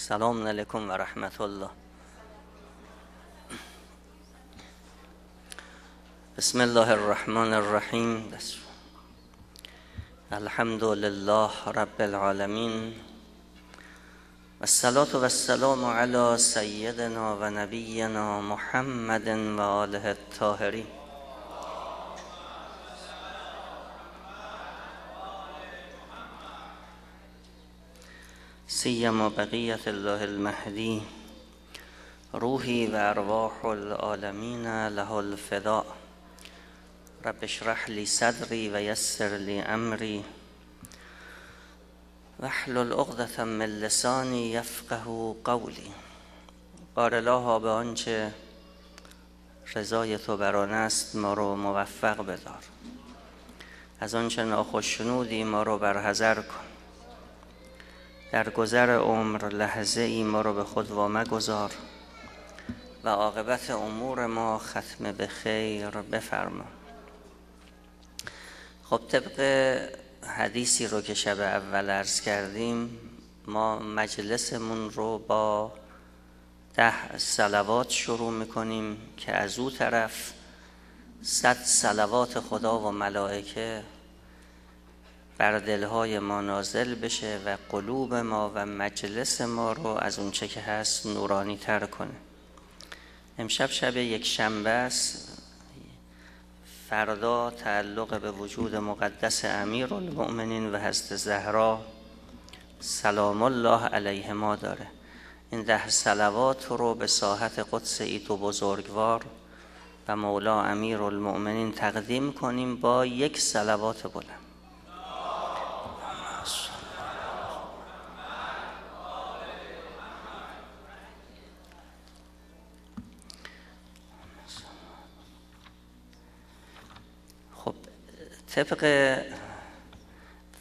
سلام علیکم و رحمت الله بسم الله الرحمن الرحیم الحمد لله رب العالمین و الصلاة و السلام علی سیدنا و نبینا محمد و آله سیما بقیت الله المهدی. روحی و ارواح العالمین له الفداء رب اشرح لی صدری و یسر لی امری. واحلل عقدة من لسانی یفقه قولی. بارلاها به آنچه رضای تو بران است ما رو موفق بدار از آنچه ناخوشنودی ما رو برحذر کن. در گذر عمر لحظه ای ما رو به خود وامگذار و عاقبت امور ما ختم به خیر بفرما. خب طبق حدیثی رو که شب اول عرض کردیم ما مجلسمون رو با ده سلوات شروع می‌کنیم که از او طرف صد سلوات خدا و ملائکه بر دلهای ما نازل بشه و قلوب ما و مجلس ما رو از اونچه که هست نورانی تر کنه. امشب شب یک شنبه است. فردا تعلق به وجود مقدس امیر المؤمنین و هست زهرا سلام الله علیه ما داره. این ده سلوات رو به ساحت قدس ایتو بزرگوار و مولا امیر المؤمنین تقدیم کنیم با یک سلوات بلند. طبق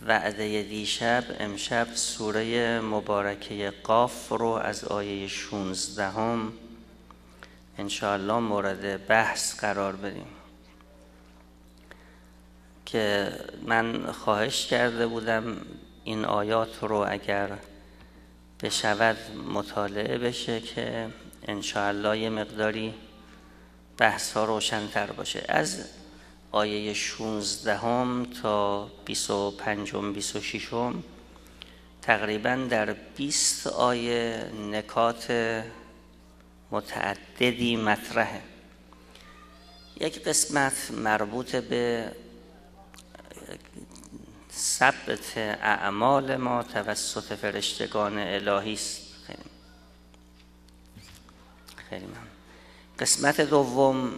وعده دیشب امشب سوره مبارکه قاف رو از آیه 16 هم انشاءالله مورد بحث قرار بدیم. که من خواهش کرده بودم این آیات رو اگر بشود مطالعه بشه که انشاءالله یه مقداری بحث ها روشنتر باشه. از آیه 16 هم تا 25 26 هم تقریبا در 20 آیه نکات متعددی مطرحه یک قسمت مربوط به ثبت اعمال ما توسط فرشتگان الهی است خیلی من. قسمت دوم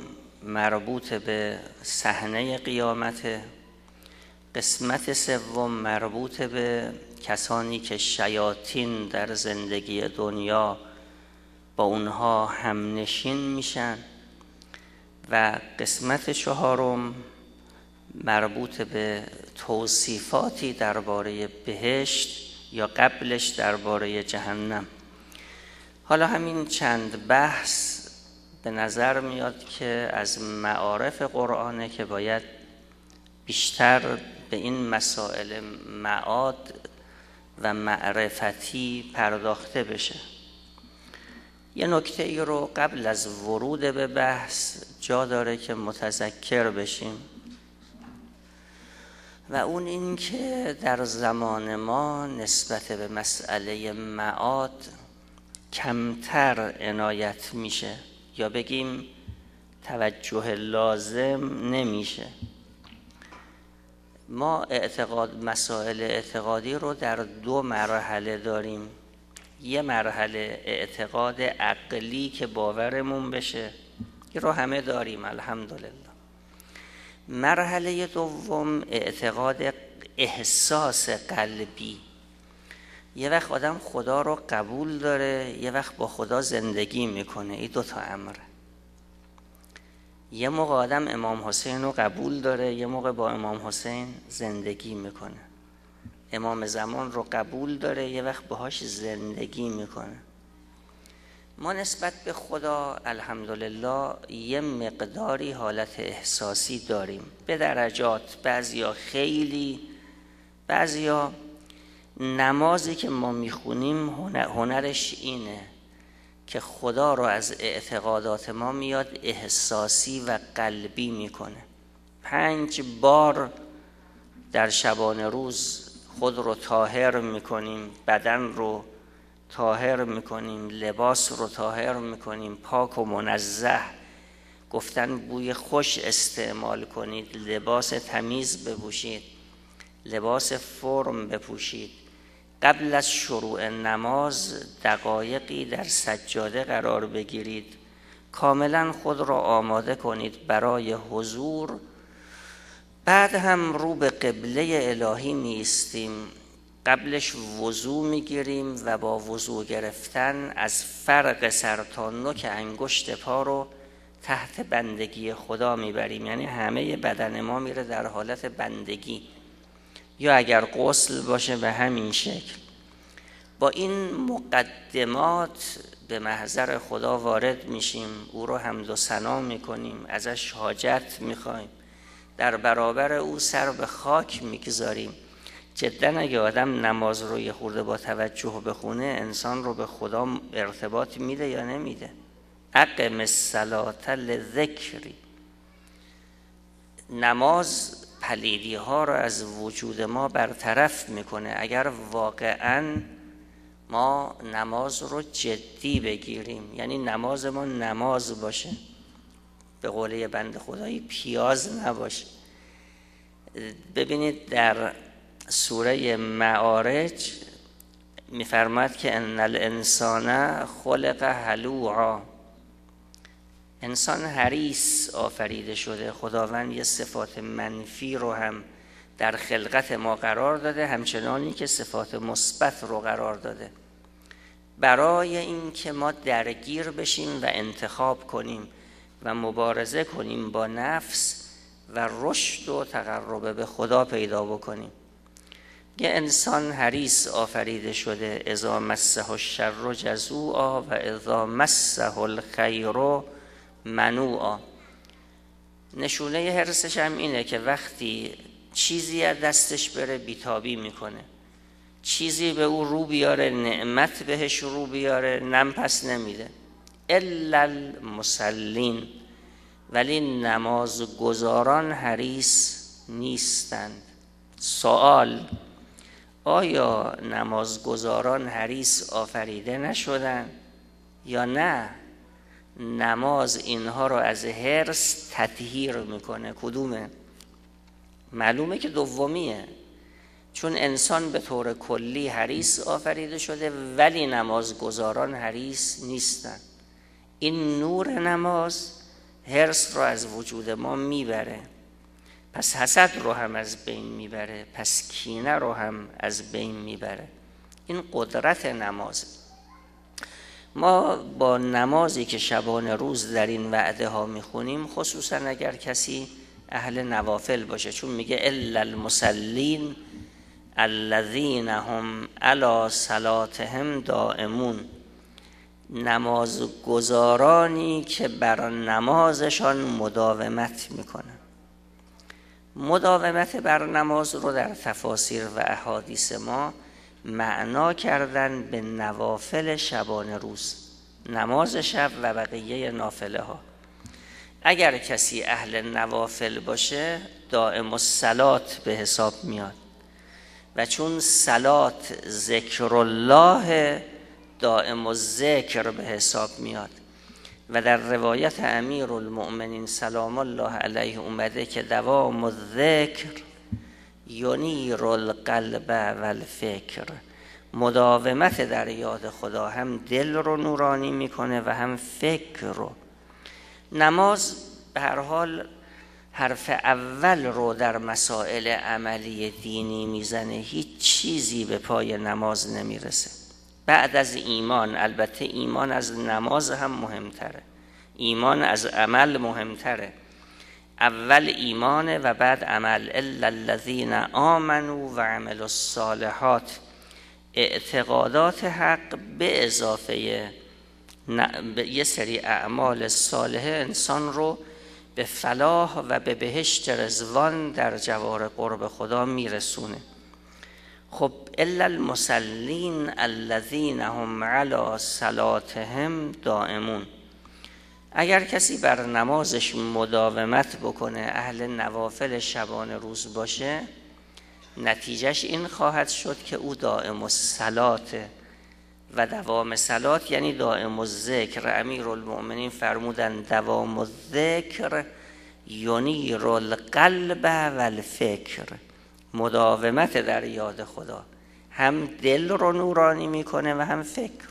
مربوط به صحنه قیامت قسمت سوم مربوط به کسانی که شیاطین در زندگی دنیا با اونها هم نشین میشن. و قسمت چهارم مربوط به توصیفاتی درباره بهشت یا قبلش درباره جهنم. حالا همین چند بحث به نظر میاد که از معارف قرآنه که باید بیشتر به این مسائل معاد و معرفتی پرداخته بشه. یه نکته ای رو قبل از ورود به بحث جا داره که متذکر بشیم و اون این که در زمان ما نسبت به مسئله معاد کمتر عنایت میشه. یا بگیم توجه لازم نمیشه. ما اعتقاد مسائل اعتقادی رو در دو مرحله داریم. یه مرحله اعتقاد عقلی که باورمون بشه این رو همه داریم الحمدلله. مرحله دوم اعتقاد احساس قلبی. یه وقت آدم خدا رو قبول داره یه وقت با خدا زندگی می‌کنه. این دوتا امره یه موقع آدم امام حسین رو قبول داره یه موقع با امام حسین زندگی می‌کنه. امام زمان رو قبول داره یه وقت باهاش زندگی می‌کنه. ما نسبت به خدا الحمدلله یه مقداری حالت احساسی داریم. به درجات بعضیا خیلی بعضیا نمازی که ما می‌خونیم هنرش اینه که خدا رو از اعتقادات ما میاد احساسی و قلبی می‌کنه. پنج بار در شبانه روز خود رو تاهر می‌کنیم بدن رو تاهر می‌کنیم لباس رو تاهر می‌کنیم پاک و منزه. گفتن بوی خوش استعمال کنید لباس تمیز بپوشید لباس فرم بپوشید. قبل از شروع نماز دقایقی در سجاده قرار بگیرید. کاملا خود را آماده کنید برای حضور. بعد هم رو به قبله الهی میستیم. قبلش وضوع می‌گیریم و با وضوع گرفتن از فرق سر تا نوک انگشت پا رو تحت بندگی خدا می‌بریم. یعنی همه بدن ما میره در حالت بندگی. یا اگر غسل باشه به همین شکل. با این مقدمات به محضر خدا وارد میشیم او رو حمد و سنا می‌کنیم ازش حاجت می‌خوایم. در برابر او سر به خاک می‌گذاریم. جدا اگه آدم نماز رو یه خورده با توجه بخونه انسان رو به خدا ارتباط میده یا نمیده؟ اقم الصلاه لذکری. نماز پلیدی ها رو از وجود ما برطرف می‌کنه. اگر واقعا ما نماز رو جدی بگیریم یعنی نماز ما نماز باشه به قوله بند خدایی پیاز نباشه. ببینید در سوره معارج میفرماد که ان الانسان خلق هلوعا انسان حریص آفریده شده. خداوند یه صفات منفی رو هم در خلقت ما قرار داده همچنانی که صفات مثبت رو قرار داده. برای اینکه ما درگیر بشیم و انتخاب کنیم و مبارزه کنیم با نفس و رشد و تقرب به خدا پیدا بکنیم. یه انسان حریص آفریده شده اذا مسه الشر جزوعا و اذا مسه الخیر منوعا. نشونه حرسش هم اینه که وقتی چیزی از دستش بره بیتابی می‌کنه. چیزی به او رو بیاره نعمت بهش رو بیاره نم پس نمیده. الا المسلین ولی نماز گذاران حریص نیستند. سوال آیا نمازگزاران حریص آفریده نشدن یا نه؟ نماز اینها رو از حرس تطهیر می‌کنه. کدومه؟ معلومه که دومیه. چون انسان به طور کلی حریص آفریده شده ولی نمازگزاران حریص نیستن. این نور نماز حرس رو از وجود ما می‌بره. پس حسد رو هم از بین می‌بره. پس کینه رو هم از بین می‌بره. این قدرت نماز. ما با نمازی که شبانه روز در این وعده ها می‌خونیم خصوصا اگر کسی اهل نوافل باشه چون میگه الا المسلین الذین هم علی صلاتهم دائمون. نماز گذارانی که بر نمازشان مداومت می‌کنن. مداومت بر نماز رو در تفاسیر و احادیث ما معنا کردن به نوافل شبانه روز نماز شب و بقیه نافله ها اگر کسی اهل نوافل باشه دائم الصلات به حساب میاد. و چون صلات ذکر الله دائم و ذکر به حساب میاد. و در روایت امیر المؤمنین سلام الله علیه اومده که دوام الذکر ینیر القلب و الفکر مداومت در یاد خدا هم دل رو نورانی می‌کنه و هم فکر رو. نماز به هر حال حرف اول رو در مسائل عملی دینی می‌زنه. هیچ چیزی به پای نماز نمی‌رسه. بعد از ایمان البته ایمان از نماز هم مهمتره. ایمان از عمل مهمتره. اول ایمان و بعد عمل. الا الذین آمنوا و عملوا الصالحات. اعتقادات حق به اضافه یه سری اعمال صالحه انسان رو به فلاح و به بهشت رزوان در جوار قرب خدا میرسونه. خب الا المسلین الذین هم علی صلاتهم دائمون. اگر کسی بر نمازش مداومت بکنه اهل نوافل شبان روز باشه نتیجهش این خواهد شد که او دائم الصلات و دوام صلات یعنی دائم الذکر. امیر المؤمنین فرمودن دوام الذکر ینیر القلب و الفکر. مداومت در یاد خدا. هم دل رو نورانی می‌کنه و هم فکر.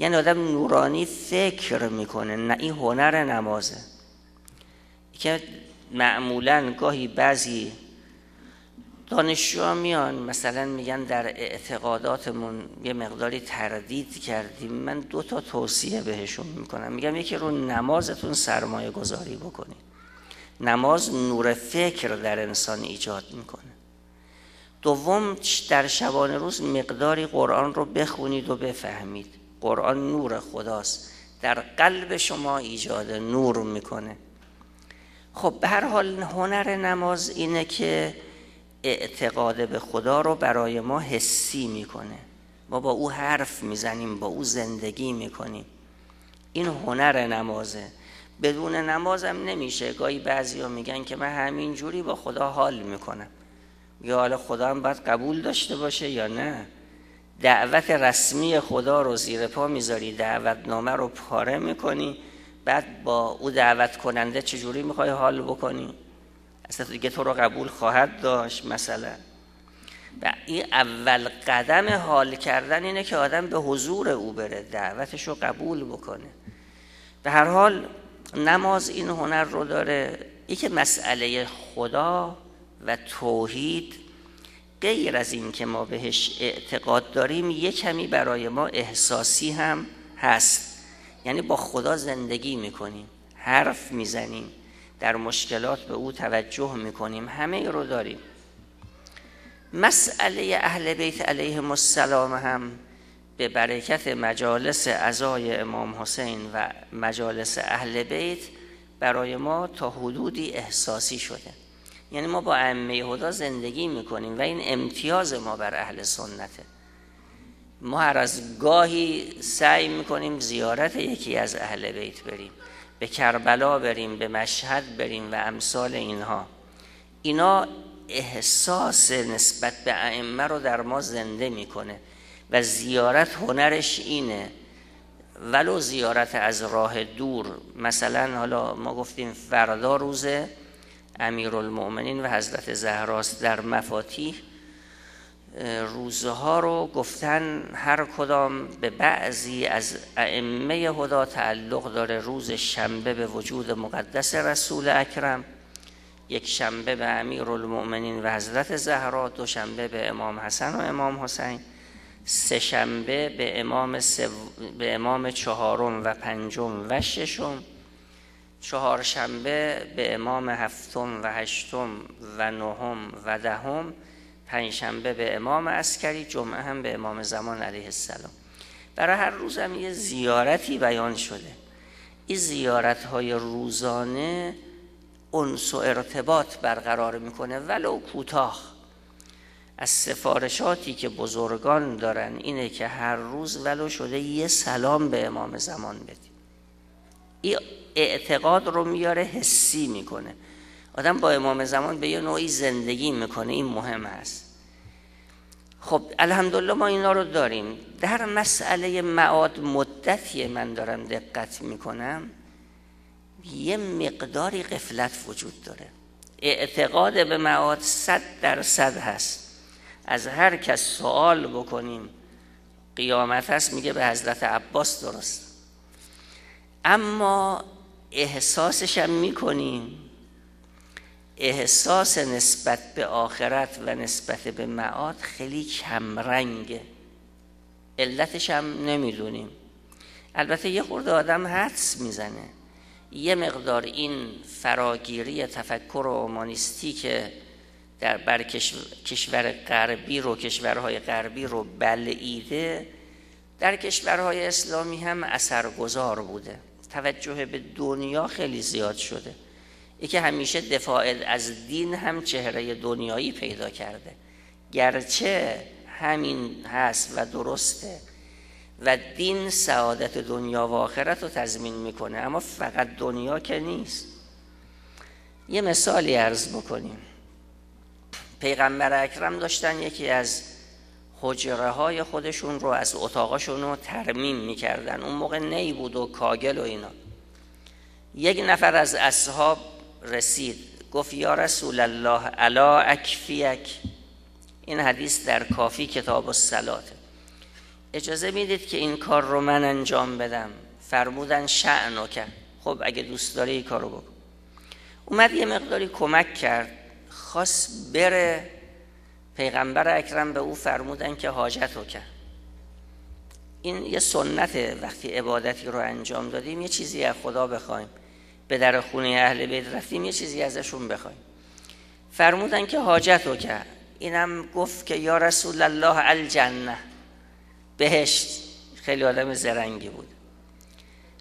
یعنی آدم نورانی فکر می‌کنه نه این هنر نمازه. که معمولا گاهی بعضی دانشجو میان مثلا میگن در اعتقاداتمون یه مقداری تردید کردیم. من دو تا توصیه بهشون می‌کنم. میگم یکی رو نمازتون سرمایه گذاری بکنید. نماز نور فکر در انسان ایجاد می‌کنه. دوم در شبانه روز مقداری قرآن رو بخونید و بفهمید. قرآن نور خداست. در قلب شما ایجاد نور می‌کنه. خب به هر حال هنر نماز اینه که اعتقاد به خدا رو برای ما حسی می‌کنه. ما با او حرف می‌زنیم با او زندگی می‌کنیم. این هنر نمازه. بدون نمازم نمیشه. گاهی بعضی ها میگن که من همین جوری با خدا حال می‌کنم. یا حالا خدا هم باید قبول داشته باشه یا نه؟ دعوت رسمی خدا رو زیر پا می‌ذاری دعوتنامه رو پاره می‌کنی بعد با او دعوت کننده چجوری می‌خوای حال بکنی؟ اصلا دیگه تو رو قبول خواهد داشت مثلا. و این اول قدم حال کردن اینه که آدم به حضور او بره دعوتش رو قبول بکنه. به هر حال نماز این هنر رو داره. ای که مسئله خدا و توحید غیر از این که ما بهش اعتقاد داریم یه کمی برای ما احساسی هم هست. یعنی با خدا زندگی می‌کنیم حرف می‌زنیم در مشکلات به او توجه می‌کنیم همه رو داریم. مسئله اهل بیت علیهم السلام هم به برکت مجالس ازای امام حسین و مجالس اهل بیت برای ما تا حدودی احساسی شده. یعنی ما با ائمه هدا زندگی می‌کنیم و این امتیاز ما بر اهل سنته ما هر از گاهی سعی می‌کنیم زیارت یکی از اهل بیت بریم به کربلا بریم به مشهد بریم و امثال اینها. اینا احساس نسبت به ائمه رو در ما زنده می‌کنه و زیارت هنرش اینه. ولو زیارت از راه دور مثلا حالا ما گفتیم فردا روز امیرالمؤمنین و حضرت زهراست در مفاتیح روزها رو گفتن هر کدام به بعضی از ائمه هدا تعلق داره روز شنبه به وجود مقدس رسول اکرم یک شنبه به امیرالمؤمنین و حضرت زهرا دو شنبه به امام حسن و امام حسین سه شنبه به امام, به امام چهارم و پنجم و ششم چهارشنبه به امام هفتم و هشتم و نهم و دهم پنجشنبه به امام عسکری جمعه هم به امام زمان علیه السلام. برای هر روز هم یه زیارتی بیان شده. این زیارت های روزانه انس و ارتباط برقرار می‌کنه ولو کوتاه. از سفارشاتی که بزرگان دارن اینه که هر روز ولو شده یه سلام به امام زمان بدیم. اعتقاد رو میاره حسی می‌کنه. آدم با امام زمان به یه نوعی زندگی می‌کنه این مهم است. خب الحمدلله ما اینا رو داریم. در مسئله معاد مدتی من دارم دقت می‌کنم یه مقداری قفلت وجود داره. اعتقاد به معاد صد درصد هست. از هر کس سوال بکنیم قیامت هست میگه به حضرت عباس درست. اما احساسش هم می‌کنیم. احساس نسبت به آخرت و نسبت به معاد خیلی کمرنگه علتش هم نمی‌دونیم. البته یه خورده آدم حدس می‌زنه. یه مقدار این فراگیری تفکر اومانیستی که در بر کشور غربی رو کشورهای غربی رو بلعیده در کشورهای اسلامی هم اثرگذار بوده. توجه به دنیا خیلی زیاد شده. ای که همیشه دفاع از دین هم چهره دنیایی پیدا کرده. گرچه همین هست و درسته و دین سعادت دنیا و آخرت رو تضمین می‌کنه اما فقط دنیا که نیست. یه مثالی عرض بکنیم. پیغمبر اکرم داشتن یکی از حجره های خودشون رو از اتاقاشون رو ترمیم می‌کردن. اون موقع نی بود و کاگل و اینا. یک نفر از اصحاب رسید. گفت یا رسول الله الا اکفیک؟ این حدیث در کافی کتاب الصلات. اجازه می‌دید که این کار رو من انجام بدم. فرمودن شعنو کرد خب اگه دوست داری این کارو بکن. اومد یه مقداری کمک کرد. خواست بره پیغمبر اکرم به او فرمودن که حاجت رو کرد. این یه سنت وقتی عبادتی رو انجام دادیم یه چیزی از خدا بخوایم. به در خونه اهل بیت رفتیم یه چیزی ازشون بخوایم. فرمودن که حاجت رو کرد. اینم گفت که یا رسول الله الجنه. بهشت. خیلی آدم زرنگی بود.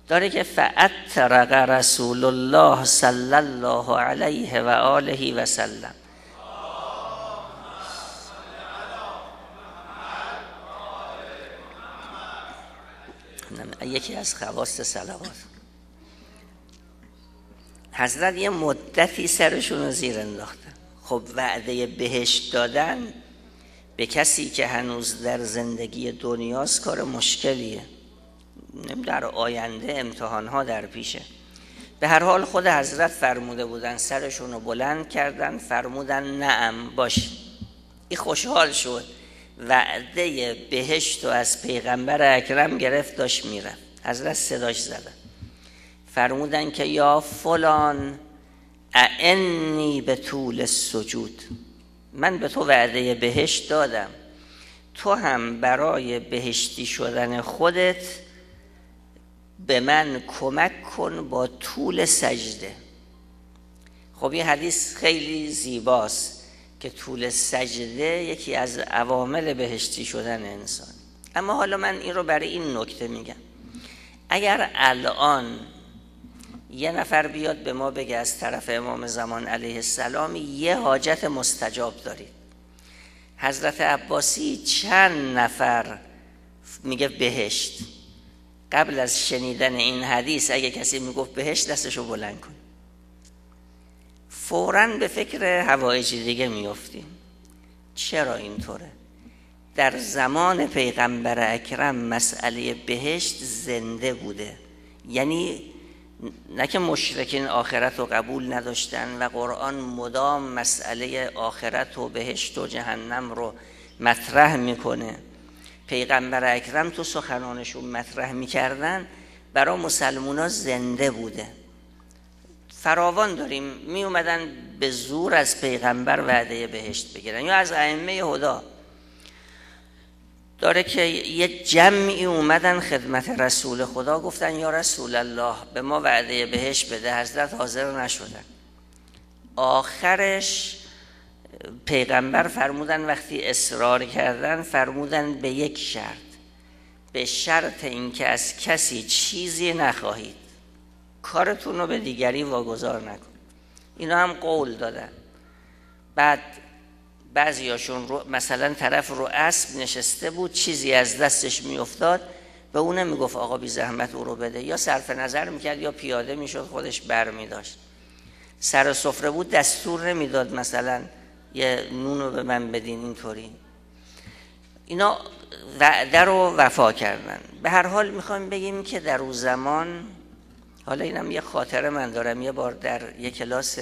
داره که فعترق رسول الله صلی الله علیه و آله و سلم. یکی از خواست سلوات حضرت یه مدتی سرشون رو زیر انداختن. خب وعده بهشت دادن به کسی که هنوز در زندگی دنیاست کار مشکلیه. در آینده امتحان ها در پیشه. به هر حال خود حضرت فرموده بودن سرشون رو بلند کردن فرمودن نعم باش. این خوشحال شد. وعده بهشت و از پیغمبر اکرم گرفت داشت میره حضرت صداش زدن. فرمودن که یا فلان اعنی به طول سجود. من به تو وعده بهشت دادم. تو هم برای بهشتی شدن خودت به من کمک کن با طول سجده. خب این حدیث خیلی زیباست. که طول سجده یکی از عوامل بهشتی شدن انسان. اما حالا من این رو برای این نکته میگم. اگر الان یه نفر بیاد به ما بگه از طرف امام زمان علیه السلام یه حاجت مستجاب دارید. حضرت عباسی چند نفر میگه بهشت. قبل از شنیدن این حدیث اگه کسی می‌گفت بهشت دستشو بلند کن. فورا به فکر هوایج دیگه میفتیم چرا اینطوره؟ در زمان پیغمبر اکرم مسئله بهشت زنده بوده. یعنی نه مشرکین آخرت رو قبول نداشتن و قرآن مدام مسئله آخرت و بهشت و جهنم رو مطرح می‌کنه. پیغمبر اکرم تو سخنانشون مطرح می‌کردن برای مسلمونا زنده بوده. فراوان داریم. می اومدن به زور از پیغمبر وعده بهشت بگیرن. یا از ائمه هدا داره که یه جمعی اومدن خدمت رسول خدا. گفتن یا رسول الله به ما وعده بهش بده. حضرت حاضر نشدن. آخرش پیغمبر فرمودن وقتی اصرار کردن فرمودن به یک شرط. به شرط اینکه از کسی چیزی نخواهید. کارتون رو به دیگری واگذار نکن. اینا هم قول دادن. بعد بعضیاشون رو مثلا طرف رو اسب نشسته بود چیزی از دستش میافتاد به اون می‌گفت آقا بی زحمت او رو بده. یا صرف نظر می‌کرد یا پیاده می‌شد خودش بر میداشت. سر سفره بود دستور نمی‌داد مثلا یه نون رو به من بدین اینطوری. اینا وعده رو وفا کردن. به هر حال می‌خوایم بگیم که در اون زمان حالا اینم یه خاطر من دارم. یه بار در یه کلاس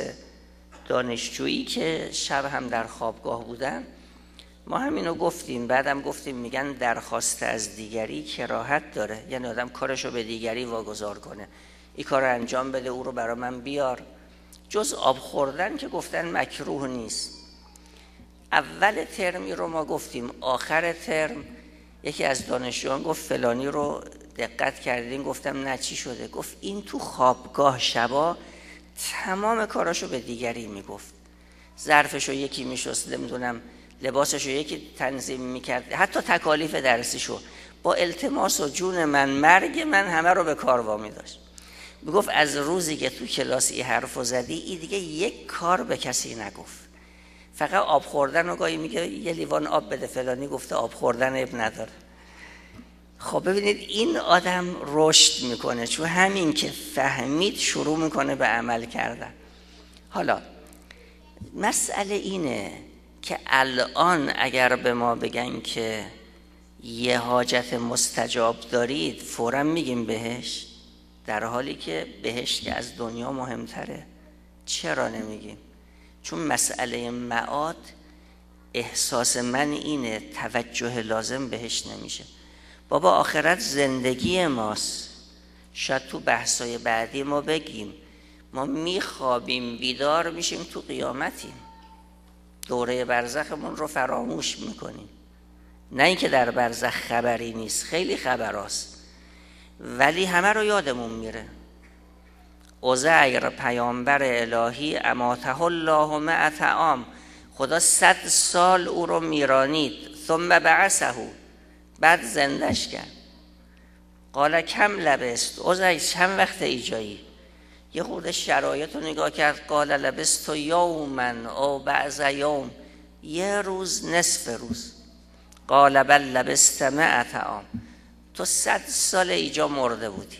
دانشجویی که شب هم در خوابگاه بودن ما همینو گفتیم. بعدم گفتیم میگن درخواست از دیگری کراهت داره. یعنی آدم کارشو به دیگری واگذار کنه. این کار رو انجام بده او رو برا من بیار. جز آب خوردن که گفتن مکروه نیست. اول ترمی رو ما گفتیم آخر ترم یکی از دانشجویان گفت فلانی رو دقت کردین گفتم نه چی شده؟ گفت این تو خوابگاه شبا تمام کاراشو به دیگری می‌گفت. ظرفشو یکی میشست نمی‌دونم لباسشو یکی تنظیم می‌کرد. حتی تکالیف درسیشو. با التماس و جون من مرگ من همه رو به کار وامی داشت. می‌گفت از روزی که تو کلاس ای حرف زدی ای دیگه یک کار به کسی نگفت. فقط آب خوردن و گاهی میگه یه لیوان آب بده فلانی گفته آب خوردن اب نداره خب ببینید این آدم رشد می‌کنه چون همین که فهمید شروع می‌کنه به عمل کردن. حالا مسئله اینه که الان اگر به ما بگن که یه حاجت مستجاب دارید فورا میگیم بهش در حالی که بهش که از دنیا مهمتره. چرا نمیگیم؟ چون مسئله معاد احساس من اینه توجه لازم بهش نمیشه. بابا آخرت زندگی ماست. شاید تو بحثای بعدی ما بگیم. ما میخوابیم بیدار میشیم تو قیامتیم. دوره برزخمون رو فراموش می‌کنیم. نه اینکه در برزخ خبری نیست خیلی خبراست ولی همه رو یادمون میره. عزیر پیامبر الهی اماته الله مع تعام خدا صد سال او رو میرانید. ثم بعثه. بعد زندش کرد. قال کم لبست. عزیر چند وقت ایجایی؟ یه خورده شرایط رو نگاه کرد. قال لبست یومن او بعض یوم. یه روز نصف روز. قال بل لبست مع تعام تو صد سال ایجا مرده بودی.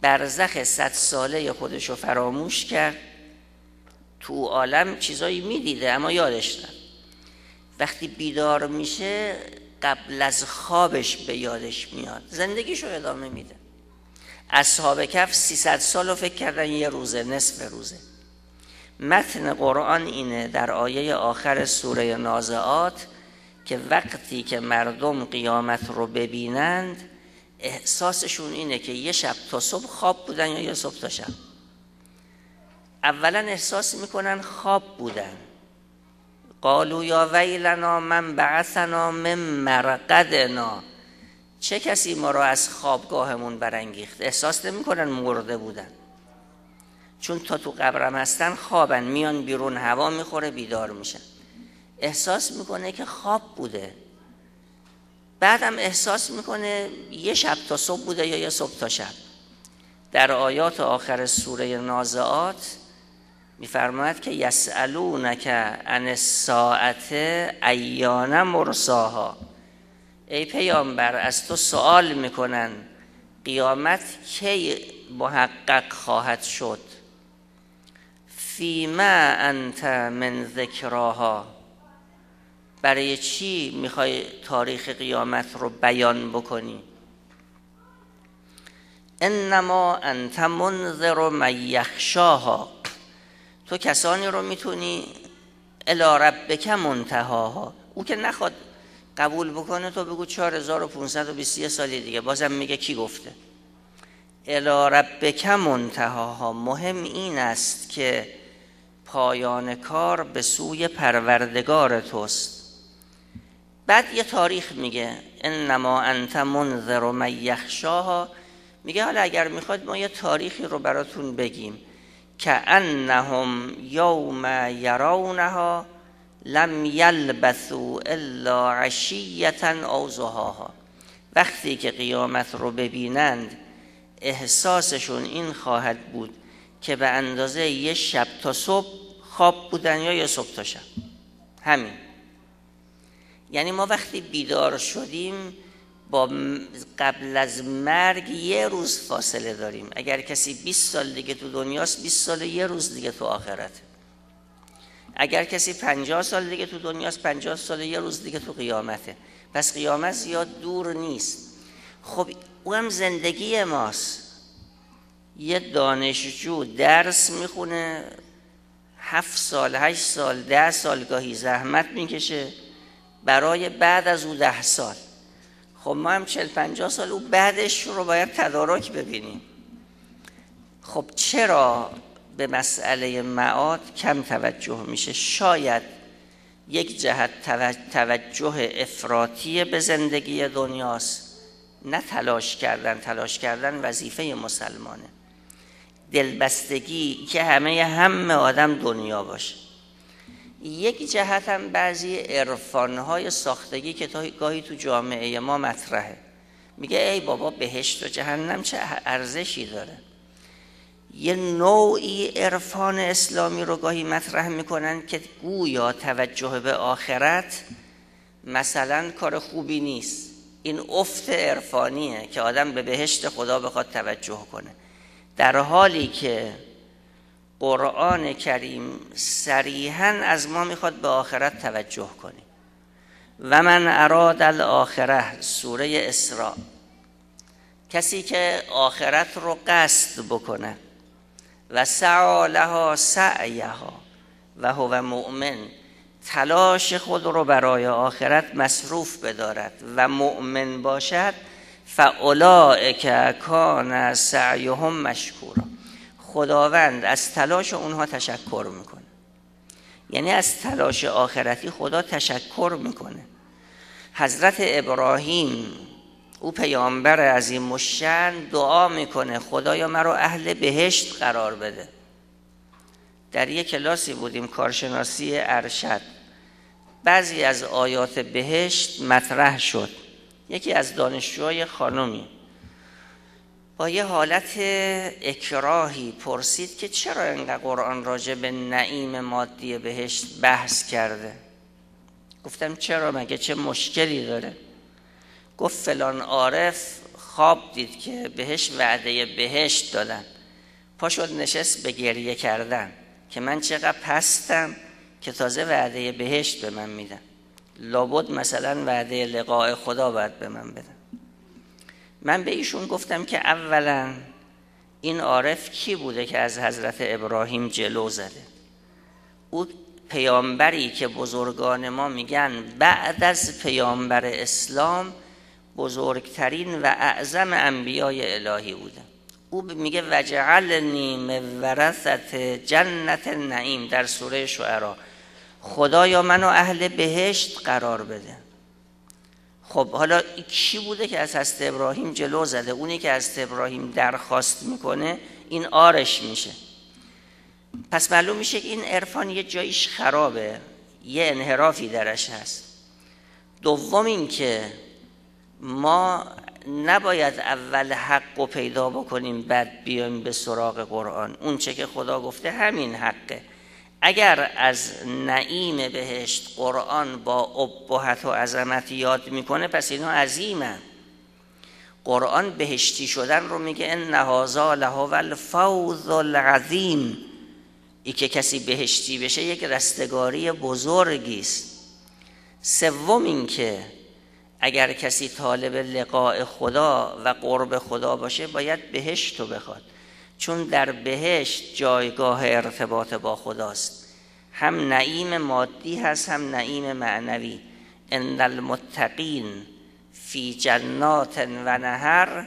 برزخ صد ساله خودشو فراموش کرد. تو عالم چیزایی می‌دیده اما یادش نه وقتی بیدار میشه قبل از خوابش به یادش میاد. زندگیشو ادامه میده. اصحاب کف 300 سال رو فکر کردن یه روزه نصف روزه. متن قرآن اینه در آیه آخر سوره نازعات که وقتی که مردم قیامت رو ببینند احساسشون اینه که یه شب تا صبح خواب بودن یا یه صبح تا شب. اولا احساس می‌کنن خواب بودن. قالو یا ویلنا من بعثنا من مرقدنا. چه کسی ما رو از خوابگاهمون برانگیخت؟ احساس نمی‌کنن مرده بودن. چون تا تو قبرم هستن خوابن میان بیرون هوا می‌خوره بیدار میشن. احساس می‌کنه که خواب بوده. بعدم احساس می‌کنه یه شب تا صبح بوده یا یه صبح تا شب. در آیات آخر سوره نازعات میفرماید که یسالونک عن الساعت ایان مرساها. ای پیامبر از تو سوال می‌کنن قیامت کی محقق خواهد شد؟ فیما انت من ذکراها؟ برای چی می‌خوای تاریخ قیامت رو بیان بکنی؟ انما انت منذر من یخشاها. تو کسانی رو می‌تونی الی ربک منتهاها او که نخواد قبول بکنه تو بگو 4520 سالی دیگه. بازم میگه کی گفته؟ الی ربک منتهاها مهم این است که پایان کار به سوی پروردگار توست. بعد یه تاریخ میگه. انما انت منذر من یخشاها. میگه حالا اگر می‌خواد ما یه تاریخی رو براتون بگیم. که انهم یوم یرونها لم یلبثوا الا عشیتا او زهاها وقتی که قیامت رو ببینند احساسشون این خواهد بود که به اندازه یه شب تا صبح خواب بودن یا یه صبح تا شب. همین. یعنی ما وقتی بیدار شدیم با قبل از مرگ یه روز فاصله داریم. اگر کسی 20 سال دیگه تو دنیاست 20 سال یه روز دیگه تو آخرت. اگر کسی 50 سال دیگه تو دنیاست 50 سال یه روز دیگه تو قیامته. پس قیامت زیاد دور نیست. خب او هم زندگی ماست. یه دانشجو درس می‌خونه هفت سال هشت سال ده سال گاهی زحمت می‌کشه. برای بعد از او ده سال. خب ما هم چل پنجاه سال او بعدش رو باید تدارک ببینیم. خب چرا به مسئله معاد کم توجه میشه؟ شاید یک جهت توجه افراطی به زندگی دنیاست نه تلاش کردن. تلاش کردن وظیفه مسلمانه. دلبستگی که همه همه آدم دنیا باشه. یک جهت هم بعضی عرفانهای ساختگی که تا گاهی تو جامعه ما مطرحه. میگه ای بابا بهشت و جهنم چه ارزشی داره؟ یه نوعی عرفان اسلامی رو گاهی مطرح می‌کنن که گویا توجه به آخرت مثلا کار خوبی نیست. این افت عرفانیه که آدم به بهشت خدا بخواد توجه کنه. در حالی که قرآن کریم صریحا از ما می‌خواد به آخرت توجه کنیم و من اراد الاخره سوره اسراء. کسی که آخرت رو قصد بکنه و سعا لها سعیها و هو مؤمن تلاش خود رو برای آخرت مصروف بدارد و مؤمن باشد فاولائک کان سعیهم مشکورا. خداوند از تلاش اونها تشکر می‌کنه. یعنی از تلاش آخرتی خدا تشکر می‌کنه. حضرت ابراهیم او پیامبر عظیم مشن دعا می‌کنه خدایا مرا اهل بهشت قرار بده. در یک کلاسی بودیم کارشناسی ارشد. بعضی از آیات بهشت مطرح شد. یکی از دانشجوهای خانمی با یه حالت اکراهی پرسید که چرا اینقدر قرآن راجع به نعیم مادی بهشت بحث کرده؟ گفتم چرا؟ مگه چه مشکلی داره؟ گفت فلان عارف خواب دید که بهش وعده بهشت دادن. پاشد نشست به گریه کردن که من چقدر پستم که تازه وعده بهشت به من میدن. لابد مثلا وعده لقاء خدا باید به من بدن. من به ایشون گفتم که اولا این عارف کی بوده که از حضرت ابراهیم جلو زده؟ او پیامبری که بزرگان ما میگن بعد از پیامبر اسلام بزرگترین و اعظم انبیای الهی بوده. او میگه وجعلنی ورثت جنت نعیم در سوره شعرا خدایا منو اهل بهشت قرار بده. خب حالا کی بوده که از حضرت ابراهیم جلو زده؟ اونی که از ابراهیم درخواست می‌کنه این آرش میشه. پس معلوم میشه این عرفان یه جاییش خرابه یه انحرافی درش هست. دوم این که ما نباید اول حق رو پیدا بکنیم بعد بیایم به سراغ قرآن. اون چه که خدا گفته همین حقه. اگر از نعیم بهشت قرآن با ابهت و عظمت یاد می‌کنه پس اینا عظیمه قرآن بهشتی شدن رو میگه ان نهازا لهو الفوز العظیم. ای که کسی بهشتی بشه یک رستگاری بزرگی است. سوم این که اگر کسی طالب لقاء خدا و قرب خدا باشه باید بهشت رو بخواد. چون در بهشت جایگاه ارتباط با خداست. هم نعیم مادی هست هم نعیم معنوی. ان المتقین فی جنات و نهر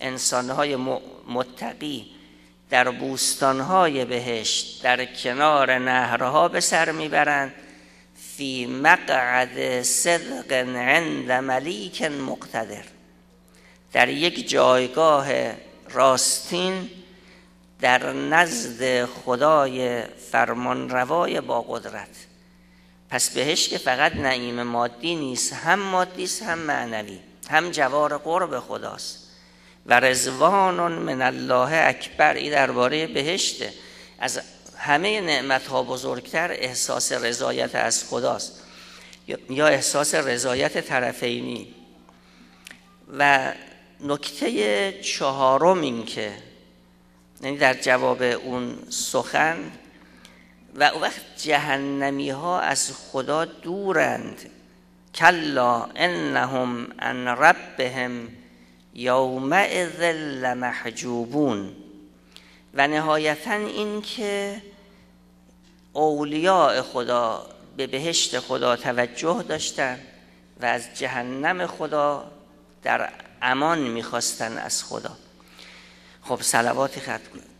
انسانهای متقی. در بوستانهای بهشت در کنار نهرها به سر می‌برند. فی مقعد صدق عند ملیک مقتدر. در یک جایگاه راستین در نزد خدای فرمانروای با قدرت. پس بهش که فقط نعیم مادی نیست هم مادی است هم معنوی هم جوار قرب خداست. و رزوان من الله اکبر این درباره بهشته از همه نعمت ها بزرگتر احساس رضایت از خداست. یا احساس رضایت طرفینی. و نکته چهارم این که یعنی در جواب اون سخن و او وقت جهنمی ها از خدا دورند. کلا انهم ان ربهم یومئذ لمحجوبون. و نهایتا این که اولیاء خدا به بهشت خدا توجه داشتن و از جهنم خدا در امان می‌خواستن از خدا. خب سلواتی خط کنید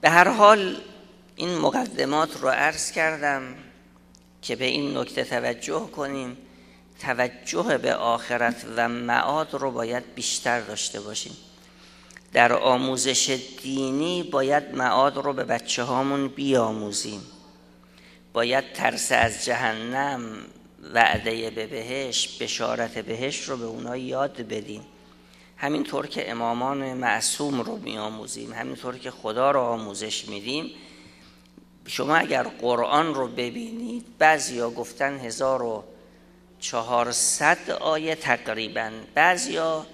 به هر حال این مقدمات رو عرض کردم که به این نکته توجه کنیم. توجه به آخرت و معاد رو باید بیشتر داشته باشیم. در آموزش دینی باید معاد رو به بچه هامون بیاموزیم. باید ترس از جهنم وعده به بهشت بشارت بهشت رو به اونها یاد بدیم. همینطور که امامان معصوم رو میآموزیم همینطور که خدا رو آموزش میدیم. شما اگر قرآن رو ببینید بعضیا گفتن هزار و چهارصد آیه تقریبا. بعضیا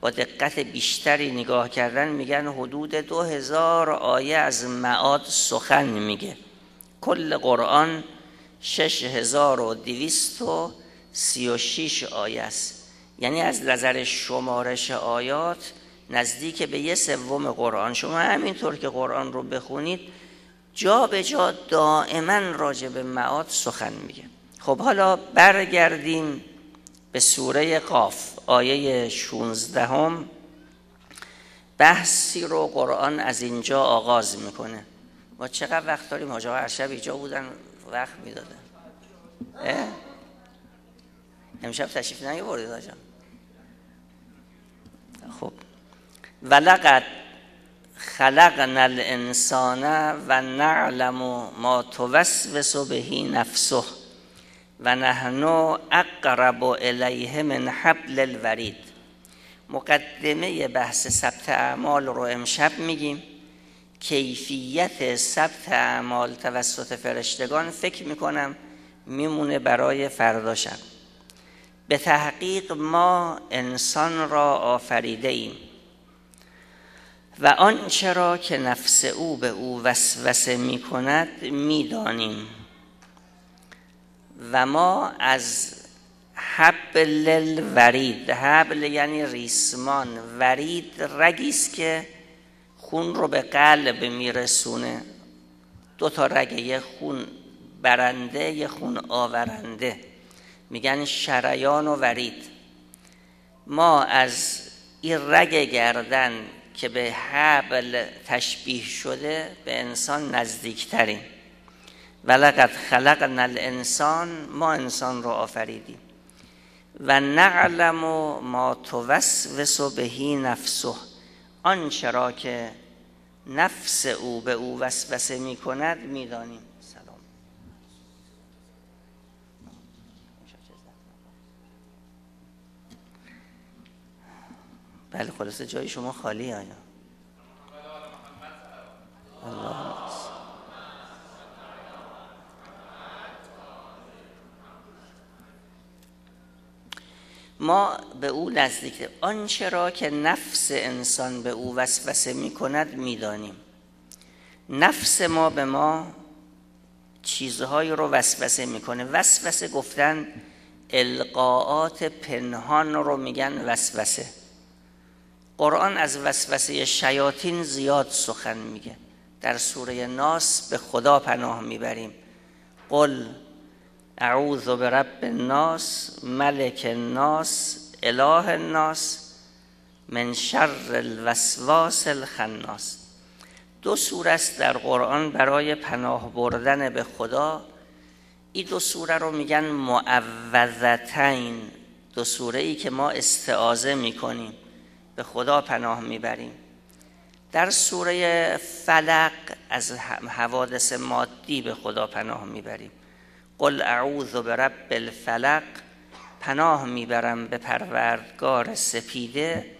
با دقت بیشتری نگاه کردن میگن حدود دو هزار آیه از معاد سخن میگه. کل قرآن شش هزار و دویست و سی و شیش آیه است. یعنی از نظر شمارش آیات نزدیک به یه سوم قرآن. شما همینطور که قرآن رو بخونید جا به جا دائما راجع به معاد سخن میگه. خب حالا برگردیم به سوره قاف آیه 16 هم بحثی رو قرآن از اینجا آغاز می‌کنه. ما چقدر وقت داریم؟ حاجا هر شب اینجا بودن وقت می‌دادن. امشب تشریف نیاوردید آجا خب. ولقد خلقنا الانسان و نعلم ما توسوس بهی نفسه و نحن اقرب الیه من حبل الورید. مقدمه بحث ثبت اعمال رو امشب میگیم. کیفیت ثبت اعمال توسط فرشتگان فکر می‌کنم میمونه برای فردا شب. به تحقیق ما انسان را آفریده ایم. و آنچه را که نفس او به او وسوسه می کند و ما از حبل الورید حبل یعنی ریسمان ورید رگیست که خون رو به قلب میرسونه. دو تا رگه یه خون برنده یه خون آورنده. میگن شریان و ورید. ما از این رگ گردن که به حبل تشبیه شده به انسان نزدیکتریم. ولقد خلقنا الانسان ما انسان رو آفریدیم. و نعلم ما توسوس بهی نفسه. آنچه را که نفس او به او وسوسه می کند می دانیم سلام. بله خلاصه جای شما خالی آیا؟ الله ما به او نزدیک. آنچه را که نفس انسان به او وسوسه می کند می دانیم. نفس ما به ما چیزهایی رو وسوسه می‌کنه. وسوسه گفتن القاعات پنهان رو میگن وسوسه. قرآن از وسوسه شیاطین زیاد سخن میگه. در سوره ناس به خدا پناه می‌بریم. قل اعوذ برب الناس ملک الناس اله الناس من شر الوسواس الخناس. دو سوره است در قرآن برای پناه بردن به خدا. این دو سوره رو میگن معوذتین. دو سوره ای که ما استعاذه می‌کنیم به خدا پناه می‌بریم. در سوره فلق از حوادث مادی به خدا پناه می‌بریم. قل اعوذ برب الفلق پناه می‌برم به پروردگار سپیده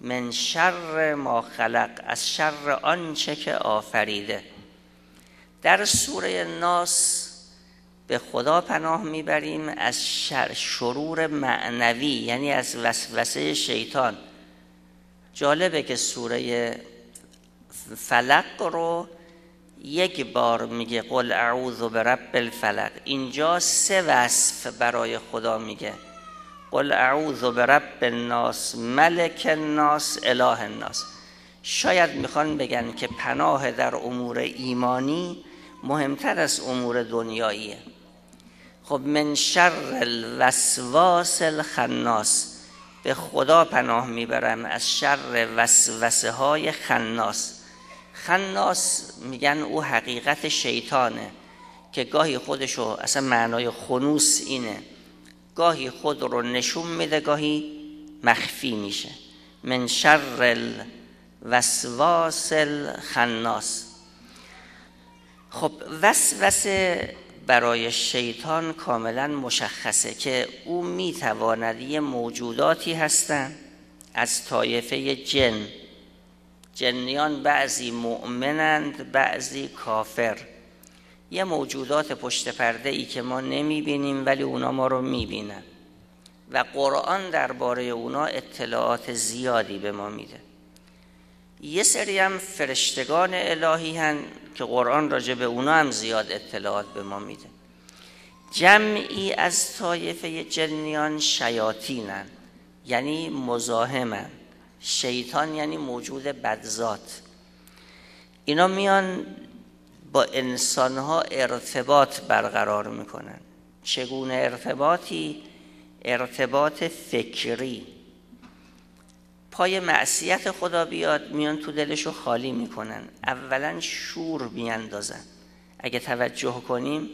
من شر ما خلق از شر آنچه که آفریده. در سوره ناس به خدا پناه می‌بریم از شر شرور معنوی یعنی از وسوسه شیطان. جالبه که سوره فلق رو یک بار میگه قل اعوذ برب الفلق. اینجا سه وصف برای خدا میگه. قل اعوذ برب الناس ملک الناس اله الناس. شاید می‌خوان بگن که پناه در امور ایمانی مهمتر از امور دنیاییه. خب من شر الوسواس الخناس. به خدا پناه می‌برم از شر وسوسه های خناس. خناس میگن او حقیقت شیطانه که گاهی خودشو اصلا معنای خنوس اینه. گاهی خود رو نشون میده گاهی مخفی میشه. من شر الوسواس الخناس. خب وسوسه برای شیطان کاملا مشخصه که او می‌تواند یه موجوداتی هستند از طایفه جن. جنیان بعضی مؤمنند بعضی کافر. یه موجودات پشت پرده ای که ما نمی‌بینیم ولی اونا ما رو می‌بینن. و قرآن درباره اونا اطلاعات زیادی به ما میده. یه سری هم فرشتگان الهی هن که قرآن راجع به اونا هم زیاد اطلاعات به ما میده. جمعی از طایفه جنیان شیاطینن یعنی مزاحمن. شیطان یعنی موجود بدذات. اینا میان با انسانها ارتباط برقرار می‌کنن. چگونه ارتباطی؟ ارتباط فکری. پای معصیت خدا بیاد میان تو دلشو خالی می‌کنن. اولا شور میاندازن. اگه توجه کنیم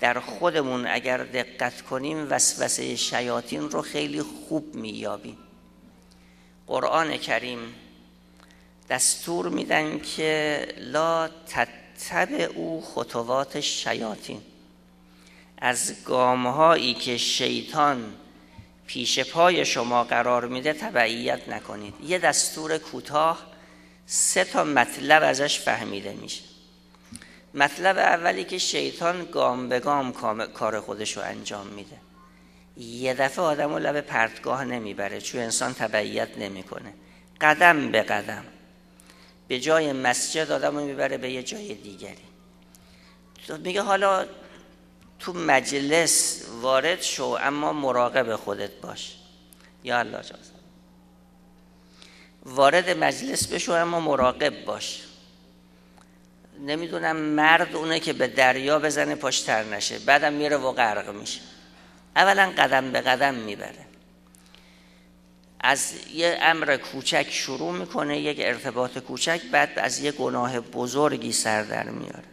در خودمون اگر دقت کنیم وسوسه شیاطین رو خیلی خوب مییابیم. قرآن کریم دستور میدن که لا تتبع او خطوات شیاطین. از گامهایی که شیطان پیش پای شما قرار میده تبعیت نکنید. یه دستور کوتاه سه تا مطلب ازش فهمیده میشه. مطلب اولی که شیطان گام به گام کار خودش رو انجام میده. یه دفعه آدم رو لب پرتگاه نمی‌بره چون انسان تبعیت نمی‌کنه. قدم به قدم. به جای مسجد آدم رو می‌بره به یه جای دیگری. میگه حالا تو مجلس وارد شو اما مراقب خودت باش. یا الله جان. وارد مجلس بشو اما مراقب باش. نمی‌دونم مرد اونه که به دریا بزنه پشتر نشه. بعدم میره و غرق میشه. اولا قدم به قدم می‌بره. از یه امر کوچک شروع می‌کنه یک ارتباط کوچک بعد از یه گناه بزرگی سر در میاره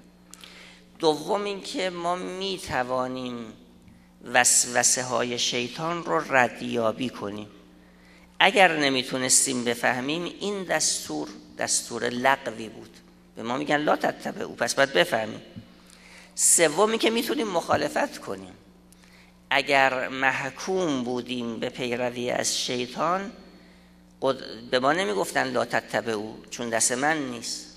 دوم اینکه ما می‌توانیم وسوسه های شیطان رو ردیابی کنیم. اگر نمی‌تونستیم بفهمیم این دستور دستور لقوی بود. به ما میگن لا تتبع او پس باید بفهمیم. سومی که می‌تونیم مخالفت کنیم. اگر محکوم بودیم به پیروی از شیطان به ما نمی‌گفتن لا تتبع او چون دست من نیست.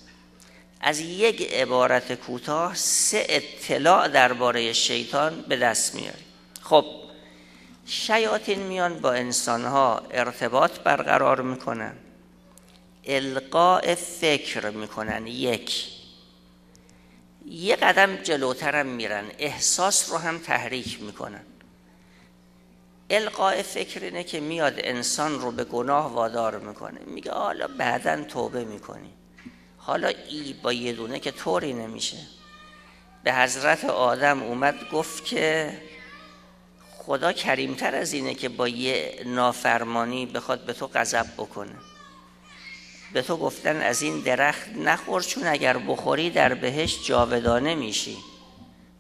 از یک عبارت کوتاه سه اطلاع درباره شیطان به دست میاری خب شیاطین میان با انسانها ارتباط برقرار می‌کنن. القاء فکر می‌کنن یک. یه قدم جلوترم میرن احساس رو هم تحریک می‌کنن. القاء فکر اینه که میاد انسان رو به گناه وادار می‌کنه. میگه حالا بعدا توبه می‌کنی. حالا ای با یه دونه که طوری نمیشه. به حضرت آدم اومد گفت که خدا کریمتر از اینه که با یه نافرمانی بخواد به تو غضب بکنه. به تو گفتن از این درخت نخور چون اگر بخوری در بهش جاودانه میشی.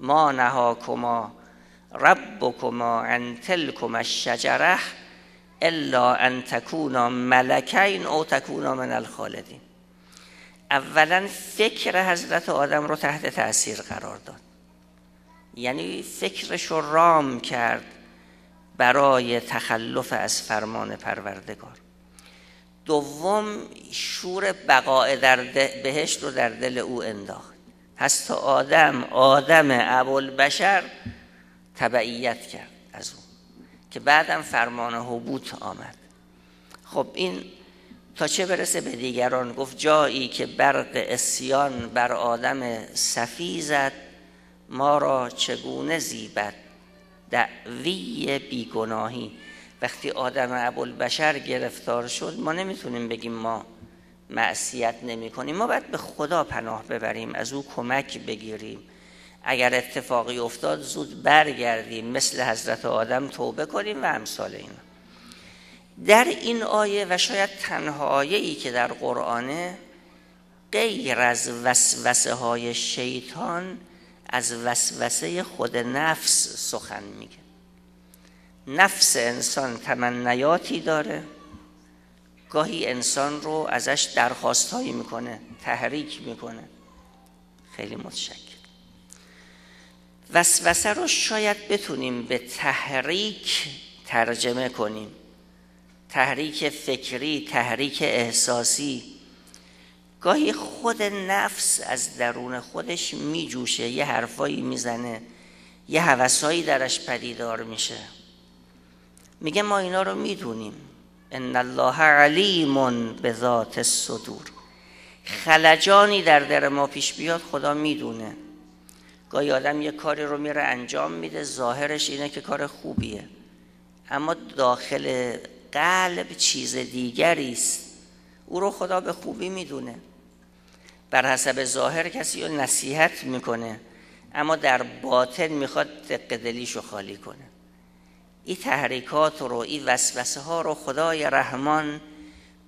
ما نهاکما ربکما عن تلکما الشجره الا ان تکونا ملکین او تکونا من الخالدین. اولا فکر حضرت آدم رو تحت تاثیر قرار داد. یعنی فکرش رو رام کرد برای تخلف از فرمان پروردگار. دوم شور بقای در بهشت رو در دل او انداخت. پس تا آدم آدم بشر تبعیت کرد از او که بعدم فرمان حبوط آمد. خب این تا چه برسه به دیگران؟ گفت جایی که برق اسیان بر آدم صفی زد ما را چگونه زیبد؟ دعوی بیگناهی. وقتی آدم بشر گرفتار شد ما نمی‌تونیم بگیم ما معصیت نمی کنیم ما باید به خدا پناه ببریم از او کمک بگیریم. اگر اتفاقی افتاد زود برگردیم مثل حضرت آدم توبه کنیم و امثال این. در این آیه و شاید تنها آیه ای که در قرآنه غیر از وسوسه های شیطان از وسوسه خود نفس سخن میگه. نفس انسان تمنیاتی داره. گاهی انسان رو ازش درخواست هایی می‌کنه تحریک می‌کنه. خیلی متشکر وسوسه رو شاید بتونیم به تحریک ترجمه کنیم. تحریک فکری تحریک احساسی. گاهی خود نفس از درون خودش میجوشه یه حرفایی می‌زنه یه حوثایی درش پدیدار میشه. میگه ما اینا رو می‌دونیم. ان الله علیم به ذات الصدور. خلجانی در در ما پیش بیاد خدا می‌دونه. گاهی آدم یه کاری رو میره انجام میده ظاهرش اینه که کار خوبیه. اما داخل قلب چیز دیگری است. او رو خدا به خوبی می‌دونه. بر حسب ظاهر کسی رو نصیحت می‌کنه اما در باطن می‌خواد دق دلیشو خالی کنه. این تحریکات رو این وسوسه ها رو خدای رحمان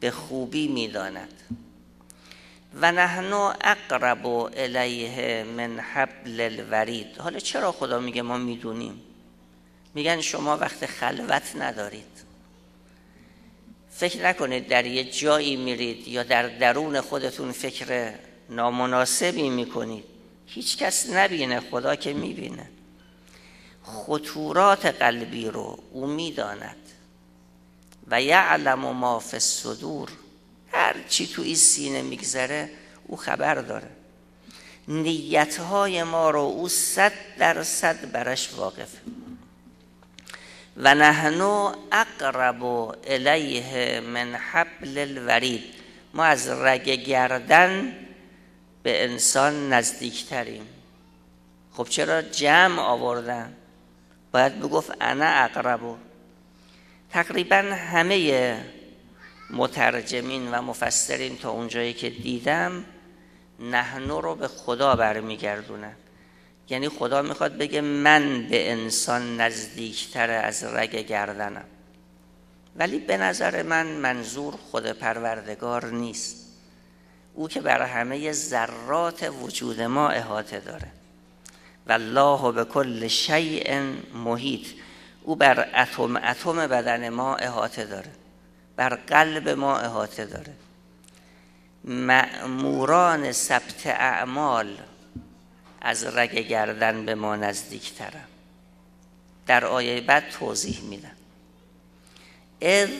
به خوبی می‌داند. و نحنو اقرب الیه من حبل الورید. حالا چرا خدا میگه ما می‌دونیم؟ میگن شما وقت خلوت ندارید. فکر نکنید در یه جایی میرید یا در درون خودتون فکر نامناسبی می‌کنید. هیچ کس نبینه خدا که می‌بینه. خطورات قلبی رو او می‌داند. و یعلم ما فی الصدور. هر چی تو این سینه میگذره او خبر داره. نیتهای ما رو او صد درصد برش واقفه و نحنو اقرب الیه من حبل الورید. ما از رگ گردن به انسان نزدیکتریم. خب چرا جمع آوردن؟ باید بگفت انا اقربو تقریبا همه مترجمین و مفسرین تا اونجایی که دیدم نحنو رو به خدا برمیگردونن. یعنی خدا می‌خواد بگه من به انسان نزدیکتر از رگ گردنم. ولی به نظر من منظور خود پروردگار نیست. او که بر همه ذرات وجود ما احاطه داره. و الله به کل شیء محیط. او بر اتم اتم بدن ما احاطه داره. بر قلب ما احاطه داره. مأموران ثبت اعمال از رگ گردن به ما نزدیکترم در آیه بعد توضیح میدم اذ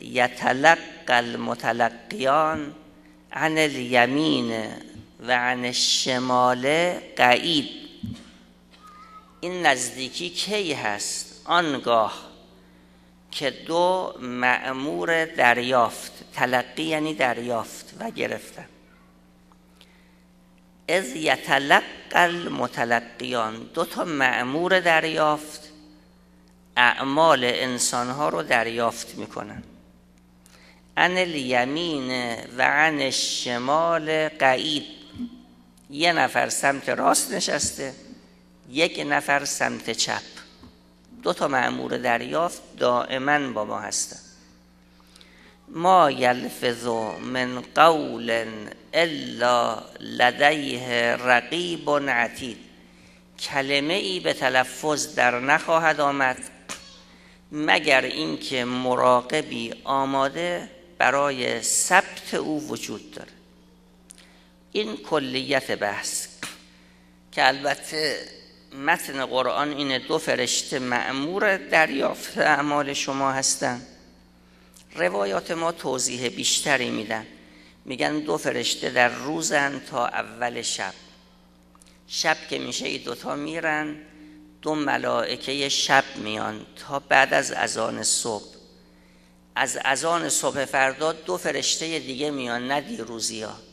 یتلقى المتلقیان عن الیمین و عن الشمال قعید. این نزدیکی کی هست؟ آنگاه که دو معمور دریافت تلقی یعنی دریافت و گرفتن. از یتلق المتلقیان دو تا معمور دریافت اعمال انسانها رو دریافت می‌کنن. ان الیمین و عن الشمال قعید. یه نفر سمت راست نشسته یک نفر سمت چپ. دو تا معمور دریافت دائما با ما هستن ما یلفظ من قول الا لدیه رقیب عتید. کلمه ای به تلفظ در نخواهد آمد مگر اینکه مراقبی آماده برای ثبت او وجود داره این کلیت بحث که البته متن قرآن اینه دو فرشته معمور دریافت اعمال شما هستند روایات ما توضیح بیشتری میدن. میگن دو فرشته در روزن تا اول شب. شب که میشه ای دوتا میرن دو ملائکه شب میان تا بعد از اذان صبح. از اذان صبح فردا دو فرشته دیگه میان نه دیروزی ها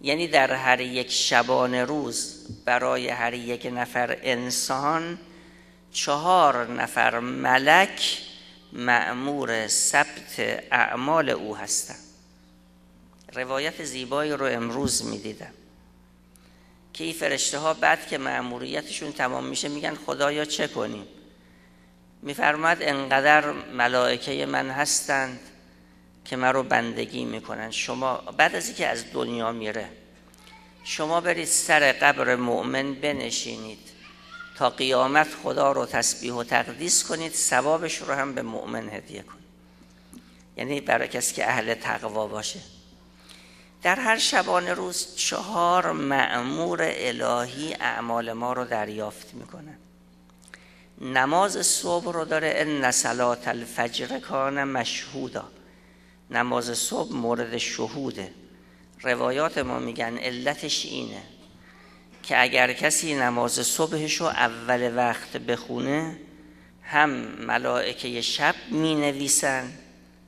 یعنی در هر یک شبانه روز برای هر یک نفر انسان چهار نفر ملک معمور ثبت اعمال او هستند. روایت زیبایی رو امروز می‌دیدم. که این فرشته ها بعد که معموریتشون تمام میشه میگن خدایا چه کنیم؟ میفرماد انقدر ملائکه من هستند. که من رو بندگی می‌کنن. شما بعد از اینکه از دنیا میره شما برید سر قبر مؤمن بنشینید. تا قیامت خدا رو تسبیح و تقدیس کنید ثوابش رو هم به مؤمن هدیه کنید. یعنی برای کسی که اهل تقوا باشه. در هر شبانه روز چهار معمور الهی اعمال ما رو دریافت می‌کنه نماز صبح رو داره ان صلات الفجر کان مشهودا. نماز صبح مورد شهوده. روایات ما میگن علتش اینه که اگر کسی نماز صبحش رو اول وقت بخونه هم ملائکه شب می نویسن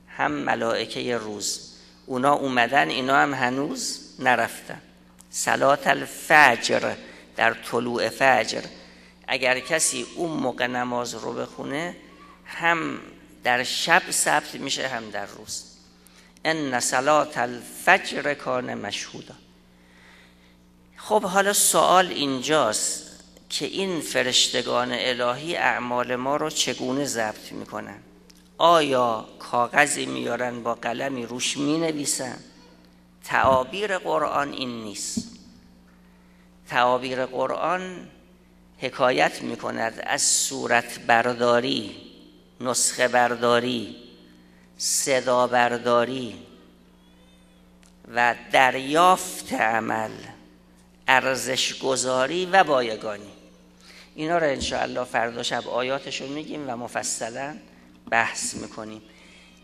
هم ملائکه روز. اونا اومدن اینا هم هنوز نرفتن. سلات الفجر در طلوع فجر. اگر کسی اون موقع نماز رو بخونه هم در شب ثبت میشه هم در روز. ان صلات الفجر کان مشهودا. خب حالا سوال اینجاست که این فرشتگان الهی اعمال ما رو چگونه ضبط می‌کنن؟ آیا کاغذی میارن با قلمی روش می‌نویسن؟ تعابیر قرآن این نیست. تعابیر قرآن حکایت می‌کند از صورت برداری نسخه برداری صدا برداری و دریافت عمل ارزش گذاری و بایگانی. اینا رو انشاءالله فردا شب آیاتش رو میگیم و مفصلا بحث می‌کنیم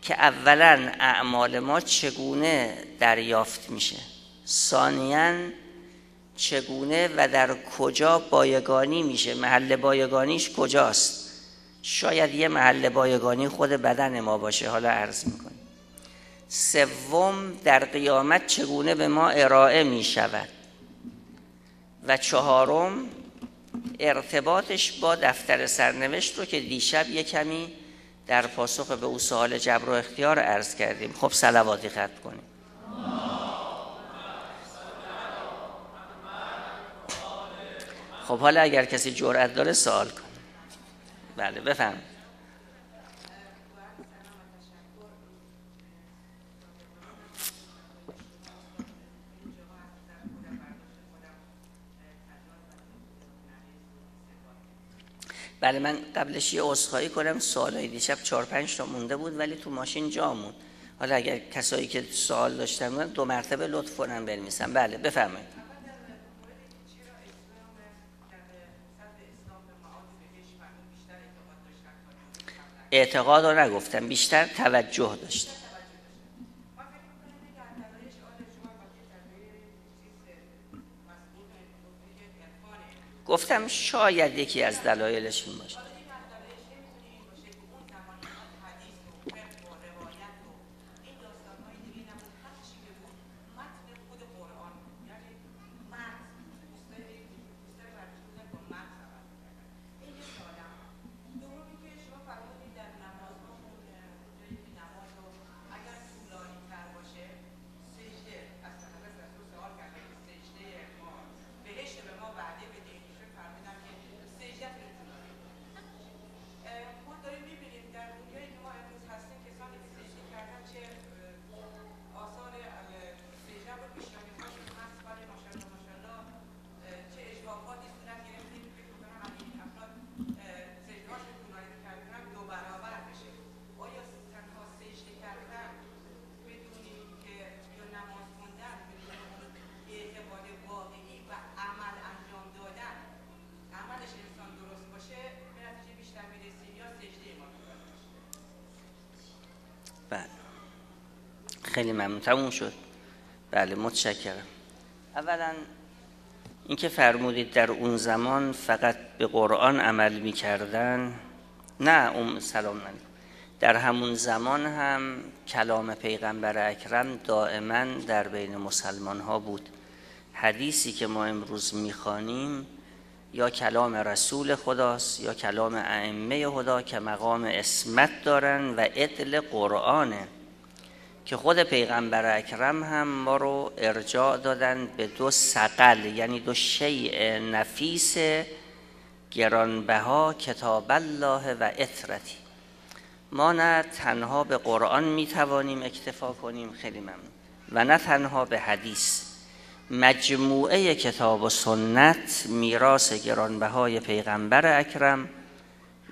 که اولا اعمال ما چگونه دریافت میشه. ثانیا چگونه و در کجا بایگانی میشه. محل بایگانیش کجاست؟ شاید یه محل بایگانی خود بدن ما باشه. حالا عرض می‌کنیم سوم در قیامت چگونه به ما ارائه می‌شود؟ و چهارم ارتباطش با دفتر سرنوشت رو که دیشب یه کمی در پاسخ به او سوال جبر و اختیار عرض کردیم. خب سلواتی خط کنیم. خب حالا اگر کسی جرأت داره سوال کن بله بفهم بله من قبلش یه عذرخواهی کنم. سوالای دیشب چهار پنج تا مونده بود ولی تو ماشین جا موند. حالا اگر کسایی که سوال داشتن دو مرتبه لطف کنن بنویسن. بله بفرمایید. اعتقاد رو نگفتم بیشتر توجه داشتم. گفتم شاید یکی از دلایلش این باشه. ممنون. تموم شد. بله متشکرم. اولا اینکه فرمودید در اون زمان فقط به قرآن عمل می‌کردن نه ام سلام در همون زمان هم کلام پیغمبر اکرم دائما در بین مسلمان ها بود. حدیثی که ما امروز می‌خوانیم یا کلام رسول خداست یا کلام ائمه خدا که مقام اسمت دارن و عدل قرآنه. که خود پیغمبر اکرم هم ما رو ارجاع دادن به دو سقل یعنی دو شیء نفیس گرانبها کتاب الله و اطرتی ما نه تنها به قرآن می توانیم اکتفا کنیم خیلی ممنون. و نه تنها به حدیث. مجموعه کتاب و سنت میراث گرانبهای پیغمبر اکرم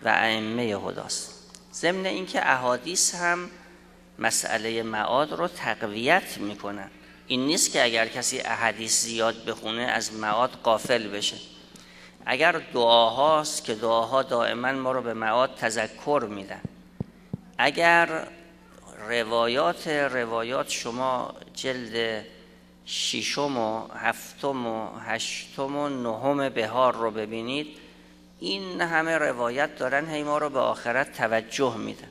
و ائمه هداست ضمن اینکه احادیث هم مسئله معاد رو تقویت می‌کنن این نیست که اگر کسی احادیث زیاد بخونه از معاد قافل بشه. اگر دعاهاست که دعاها دائما ما رو به معاد تذکر میدن. اگر روایات روایات شما جلد ششم و هفتم و هشتم و نهم بهار رو ببینید این همه روایت دارن هی ما رو به آخرت توجه میدن.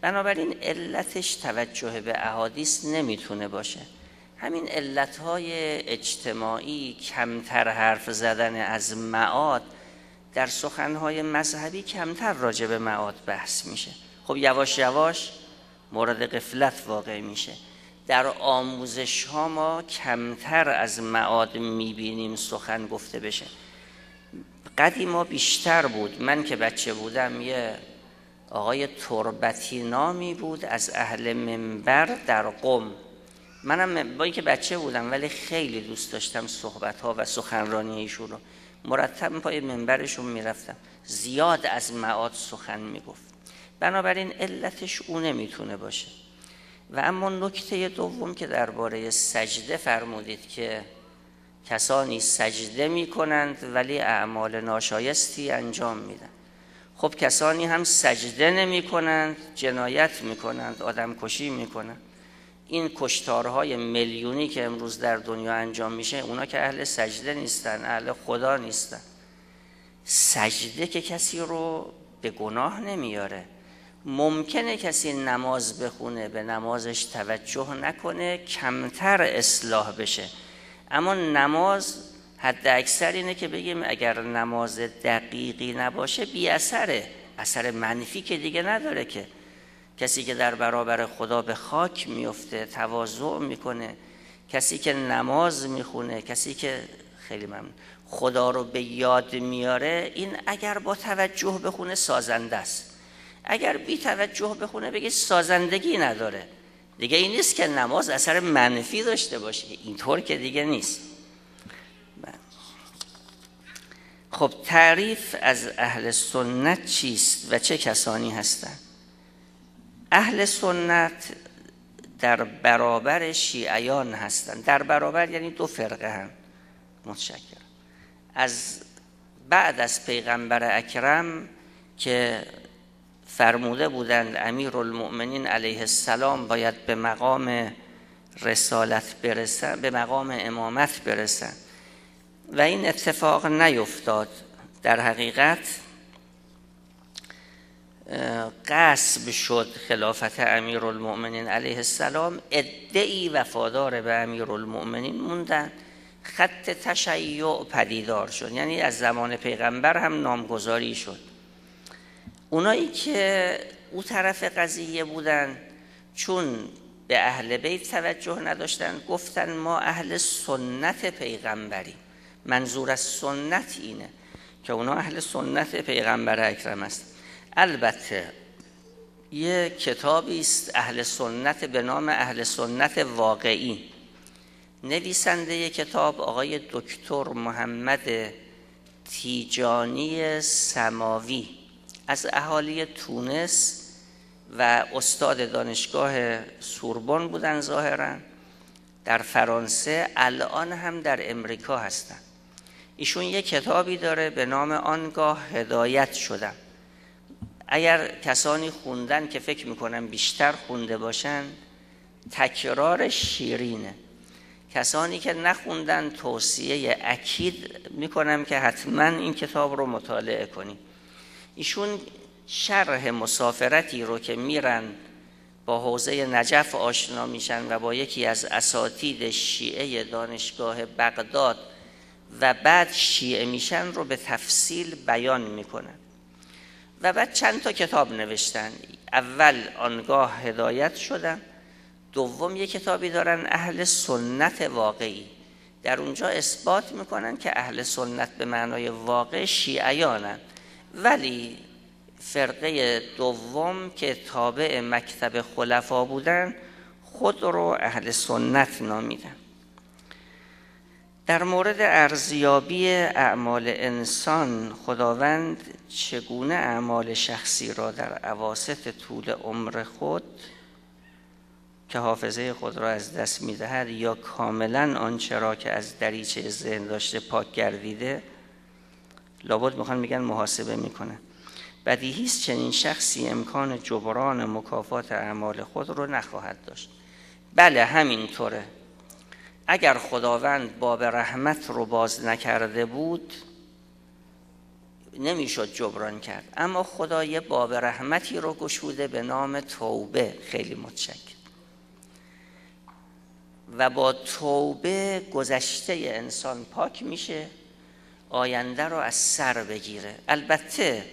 بنابراین علتش توجه به احادیث نمی‌تونه باشه. همین علتهای اجتماعی کمتر حرف زدن از معاد در سخنهای مذهبی کمتر راجع به معاد بحث میشه. خب یواش یواش مورد قفلت واقع میشه. در آموزش ها ما کمتر از معاد می‌بینیم سخن گفته بشه. قدیما بیشتر بود. من که بچه بودم یه آقای تربتی نامی بود از اهل منبر در قم. منم با اینکه بچه بودم ولی خیلی دوست داشتم صحبت ها و سخنرانی ایشون رو. مرتب پای منبرشون می‌رفتم. زیاد از معاد سخن می‌گفت. بنابراین علتش او نمی‌تونه باشه. و اما نکته دوم که درباره سجده فرمودید که کسانی سجده می کنند ولی اعمال ناشایستی انجام میدن. خب کسانی هم سجده نمی کنند جنایت می کنند آدم کشی می کنند این کشتارهای میلیونی که امروز در دنیا انجام میشه اونا که اهل سجده نیستن اهل خدا نیستن. سجده که کسی رو به گناه نمیاره. ممکنه کسی نماز بخونه به نمازش توجه نکنه کمتر اصلاح بشه. اما نماز حد اکثر اینه که بگیم اگر نماز دقیقی نباشه بی اثره. اثر منفی که دیگه نداره که. کسی که در برابر خدا به خاک میفته تواضع می‌کنه. کسی که نماز می‌خونه کسی که خیلی ممنون خدا رو به یاد میاره این اگر با توجه بخونه سازنده است. اگر بی توجه بخونه بگه سازندگی نداره. دیگه این نیست که نماز اثر منفی داشته باشه. اینطور که دیگه نیست. خب تعریف از اهل سنت چیست و چه کسانی هستند اهل سنت در برابر شیعیان هستند در برابر یعنی دو فرقه هم. متشکرم. از بعد از پیغمبر اکرم که فرموده بودند امیر المؤمنین علیه السلام باید به مقام رسالت برسن به مقام امامت برسن. و این اتفاق نیفتاد. در حقیقت قصب شد خلافت امیر المؤمنین علیه السلام. ادعی وفادار به امیر المؤمنین موندن. خط تشیع پدیدار شد. یعنی از زمان پیغمبر هم نامگذاری شد. اونایی که او طرف قضیه بودن چون به اهل بیت توجه نداشتن گفتن ما اهل سنت پیغمبری منظور از سنت اینه که اونا اهل سنت پیغمبر اکرم است. البته یه کتابی است اهل سنت به نام اهل سنت واقعی. نویسنده کتاب آقای دکتر محمد تیجانی سماوی. از اهالی تونس و استاد دانشگاه سوربن بودن ظاهرا. در فرانسه الان هم در امریکا هستن. ایشون یه کتابی داره به نام آنگاه هدایت شدم اگر کسانی خوندن که فکر می‌کنن بیشتر خونده باشن تکرار شیرینه. کسانی که نخوندن توصیه اکید می‌کنم که حتما این کتاب رو مطالعه کنید ایشون شرح مسافرتی رو که میرن با حوزه نجف آشنا میشن و با یکی از اساتید شیعه دانشگاه بغداد و بعد شیعه میشن رو به تفصیل بیان می‌کنن. و بعد چند تا کتاب نوشتن. اول آنگاه هدایت شدن. دوم یک کتابی دارن اهل سنت واقعی. در اونجا اثبات می‌کنن که اهل سنت به معنای واقع شیعیانن. ولی فرقه دوم که تابع مکتب خلفا بودن خود رو اهل سنت نامیدن. در مورد ارزیابی اعمال انسان خداوند چگونه اعمال شخصی را در عواست طول عمر خود که حافظه خود را از دست می‌دهد یا کاملا آنچه را که از دریچه ذهن داشته پاک گردیده لابد می‌خوان میگن محاسبه می‌کنه. بدیهی است چنین شخصی امکان جبران مکافات اعمال خود رو نخواهد داشت. بله همینطوره. اگر خداوند باب رحمت رو باز نکرده بود نمی‌شد جبران کرد. اما خدا یه باب رحمتی رو گشوده به نام توبه. خیلی متشکر و با توبه گذشته انسان پاک میشه آینده رو از سر بگیره. البته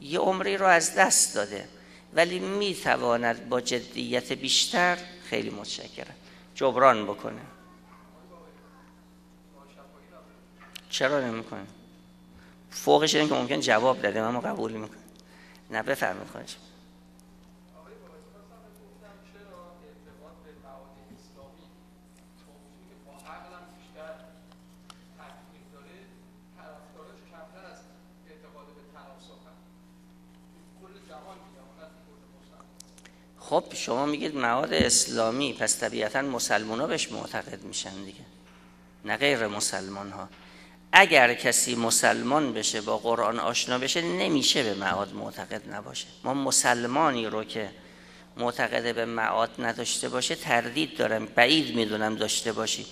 یه عمری رو از دست داده ولی می‌تواند با جدیت بیشتر خیلی متشکرم. جبران بکنه. چرا نمی‌کنه؟ فوقش این که ممکن جواب داده اما قبول می‌کنه. نه بفرمایید خواهش. خب شما میگید معاد اسلامی پس طبیعتا مسلمان ها بهش معتقد میشن دیگه. نه غیر مسلمان ها اگر کسی مسلمان بشه با قرآن آشنا بشه نمیشه به معاد معتقد نباشه. ما مسلمانی رو که معتقد به معاد نداشته باشه تردید دارم بعید می‌دونم داشته باشی.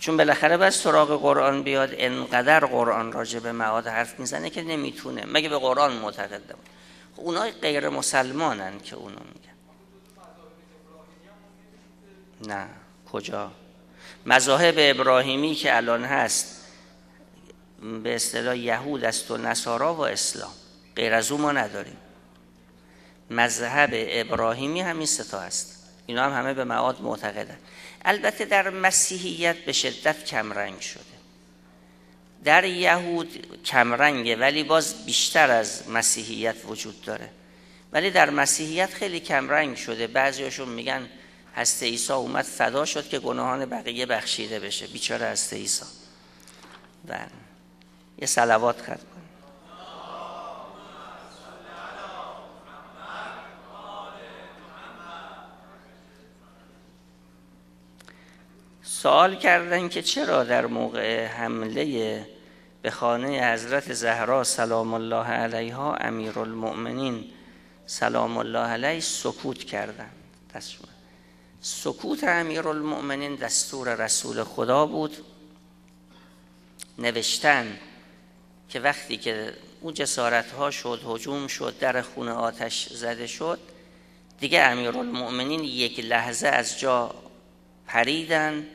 چون بالاخره بس سراغ قرآن بیاد انقدر قرآن راجع به معاد حرف می‌زنه که نمی‌تونه. مگه به قرآن معتقد نباشه خب اونای غیر مسلمانن که اونو میگن. نه. کجا؟ مذاهب ابراهیمی که الان هست به اصطلاح یهود است و نصارا و اسلام. غیر از اون ما نداریم. مذهب ابراهیمی همین ستا هست اینا هم همه به معاد معتقدن. البته در مسیحیت به شدت کمرنگ شده. در یهود کمرنگه ولی باز بیشتر از مسیحیت وجود داره. ولی در مسیحیت خیلی کمرنگ شده. بعضیشون میگن هسته عیسی اومد فدا شد که گناهان بقیه بخشیده بشه. بیچاره هسته عیسی. بله. یه سلوات خط کن. سوال کردن که چرا در موقع حمله به خانه حضرت زهرا سلام الله علیها امیر المؤمنین سلام الله علیه سکوت کردن سکوت امیر المؤمنین دستور رسول خدا بود. نوشتن که وقتی که اون جسارت ها شد هجوم شد در خونه آتش زده شد دیگه المؤمنین یک لحظه از جا پریدن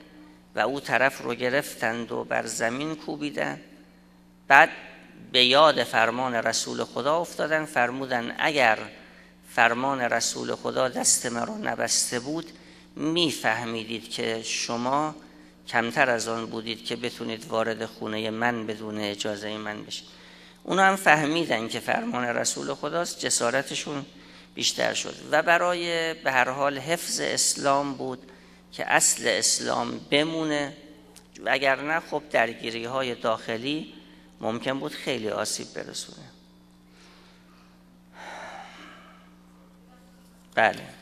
و او طرف رو گرفتند و بر زمین کوبیدن. بعد به یاد فرمان رسول خدا افتادن فرمودن اگر فرمان رسول خدا دست مرا نبسته بود میفهمیدید که شما کمتر از آن بودید که بتونید وارد خونه من بدون اجازه من بشید. اونا هم فهمیدن که فرمان رسول خداست جسارتشون بیشتر شد. و برای به هر حال حفظ اسلام بود که اصل اسلام بمونه. و اگر نه خب درگیری های داخلی ممکن بود خیلی آسیب برسونه. بله.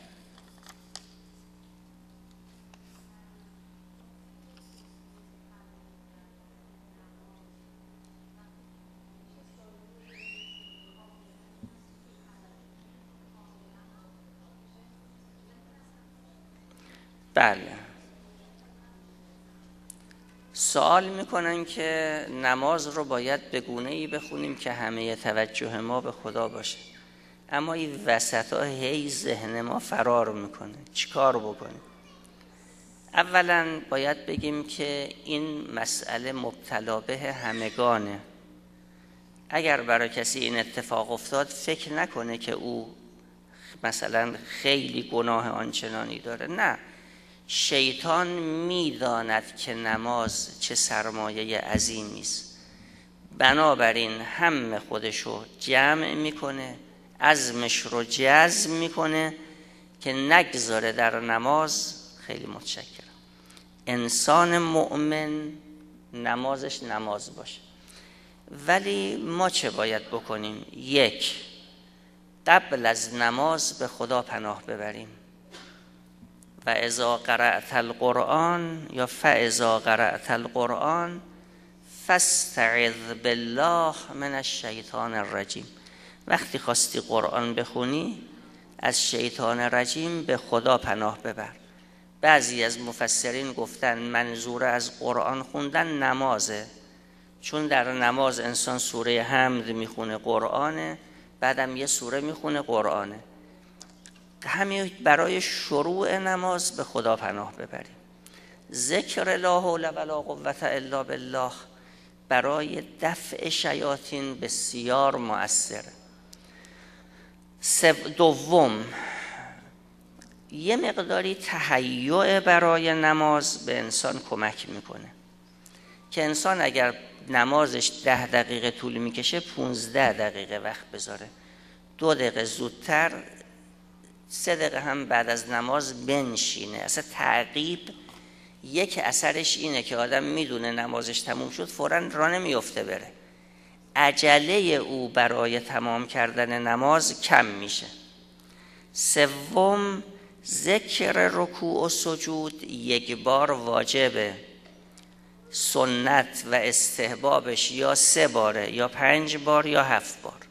بله. سوال می‌کنن که نماز رو باید به گونه ای بخونیم که همه توجه ما به خدا باشه. اما این وسط ها هی ذهن ما فرار می‌کنه. چیکار بکنیم؟ اولا باید بگیم که این مسئله مبتلا به همگانه. اگر برای کسی این اتفاق افتاد فکر نکنه که او مثلا خیلی گناه آنچنانی داره. نه. شیطان می‌داند که نماز چه سرمایه عظیمی است بنابراین هم خودشو جمع می‌کنه عزمش رو جزم می‌کنه که نگذاره در نماز. خیلی متشکرم. انسان مؤمن نمازش نماز باشه. ولی ما چه باید بکنیم؟ یک قبل از نماز به خدا پناه ببریم. و ازا قرأت القرآن یا فاذا قرأت القرآن فاستعذ بالله من الشیطان الرجیم وقتی خواستی قرآن بخونی از شیطان رجیم به خدا پناه ببر. بعضی از مفسرین گفتن منظور از قرآن خوندن نمازه. چون در نماز انسان سوره حمد می‌خونه قرآنه بعدم یه سوره می‌خونه قرآنه. همین برای شروع نماز به خدا پناه ببریم. ذکر لا حول ولا قوت الا بالله برای دفع شیاطین بسیار مؤثره دوم یه مقداری تهیع برای نماز به انسان کمک می‌کنه. که انسان اگر نمازش ده دقیقه طول می‌کشه 15 دقیقه وقت بذاره. دو دقیقه زودتر سه دقیقه هم بعد از نماز بنشینه. اصلا تعقیب یک اثرش اینه که آدم می‌دونه نمازش تموم شد فورا را نمیفته بره. عجله او برای تمام کردن نماز کم میشه. سوم ذکر رکوع و سجود یک بار واجبه. سنت و استحبابش یا سه باره یا پنج بار یا هفت بار.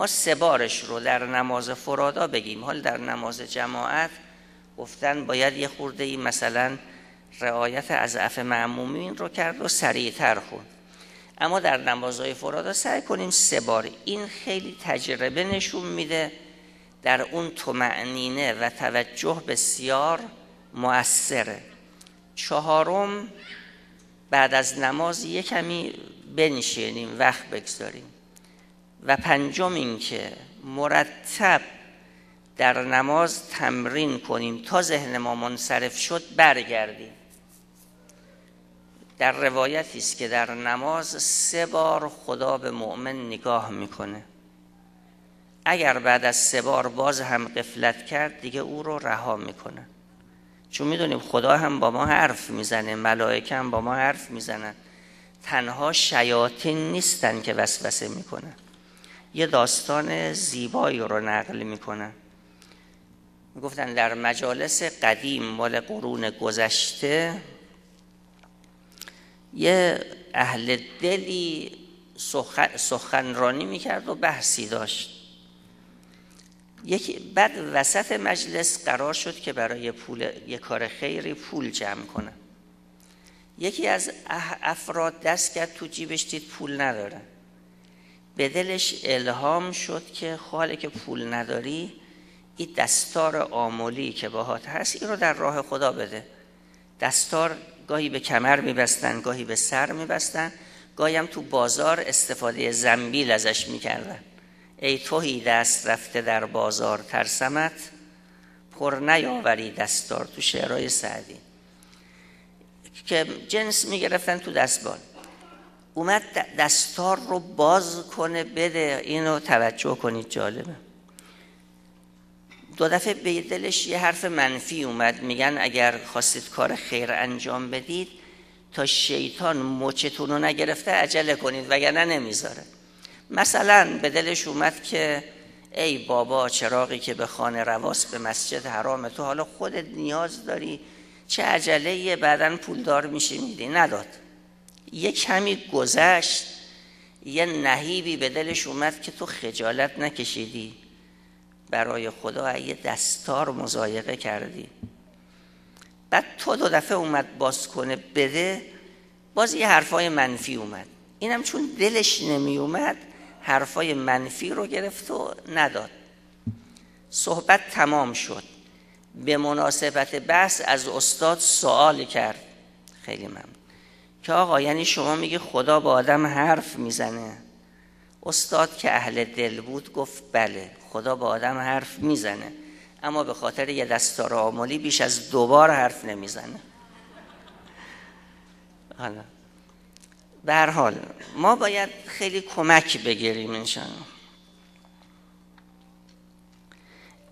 ما سه بارش رو در نماز فرادا بگیم. حال در نماز جماعت گفتن باید یه خورده ای مثلا رعایت از اف معمومین رو کرد و سریعتر خون. اما در نمازهای فرادا سعی کنیم سه بار. این خیلی تجربه نشون میده در اون تمعنینه و توجه بسیار مؤثره. چهارم بعد از نماز یه کمی بنشینیم وقت بگذاریم. و پنجم این که مرتب در نماز تمرین کنیم تا ذهن ما منصرف شد برگردیم. در روایتی است که در نماز سه بار خدا به مؤمن نگاه می‌کنه. اگر بعد از سه بار باز هم قفلت کرد دیگه او رو رها می‌کنه. چون می‌دونیم خدا هم با ما حرف می‌زنه ملائکه هم با ما حرف می‌زنن. تنها شیاطین نیستن که وسوسه می‌کنن. یه داستان زیبایی رو نقل می‌کنن گفتن در مجالس قدیم مال قرون گذشته یه اهل دلی سخنرانی می‌کرد و بحثی داشت. یکی بعد وسط مجلس قرار شد که برای پول یه کار خیری پول جمع کنه. یکی از افراد دست کرد تو جیبش دید پول نداره. به دلش الهام شد که خاله که پول نداری این دستار آمولی که باهات هست این رو در راه خدا بده. دستار گاهی به کمر میبستن گاهی به سر میبستن. گاهی هم تو بازار استفاده زنبیل ازش می‌کردن. ای توهی دست رفته در بازار ترسمت پر نیاوری دستار تو شعرهای سعدی. که جنس می‌گرفتن تو دستبال اومد دستار رو باز کنه بده. اینو توجه کنید جالبه. دو دفعه به دلش یه حرف منفی اومد. میگن اگر خواستید کار خیر انجام بدید تا شیطان مچتون رو نگرفته عجله کنید وگرنه نمی‌ذاره. مثلا به دلش اومد که ای بابا چراغی که به خانه رواس به مسجد حرام تو حالا خودت نیاز داری؟ چه عجله یه بعدا پولدار میشی میدی. نداد. یه کمی گذشت یه نهیبی به دلش اومد که تو خجالت نکشیدی. برای خدا یه دستار مزایقه کردی. بعد تو دو دفعه اومد باز کنه بده باز یه حرفای منفی اومد. اینم چون دلش نمی اومد حرفای منفی رو گرفت و نداد. صحبت تمام شد. به مناسبت بحث از استاد سوال کرد. خیلی ممنون. که آقا یعنی شما میگه خدا با آدم حرف می‌زنه. استاد که اهل دل بود گفت بله خدا با آدم حرف می‌زنه. اما به خاطر یه دستار آمولی بیش از دوبار حرف نمی‌زنه. حالا. به حال ما باید خیلی کمک بگیریم انشان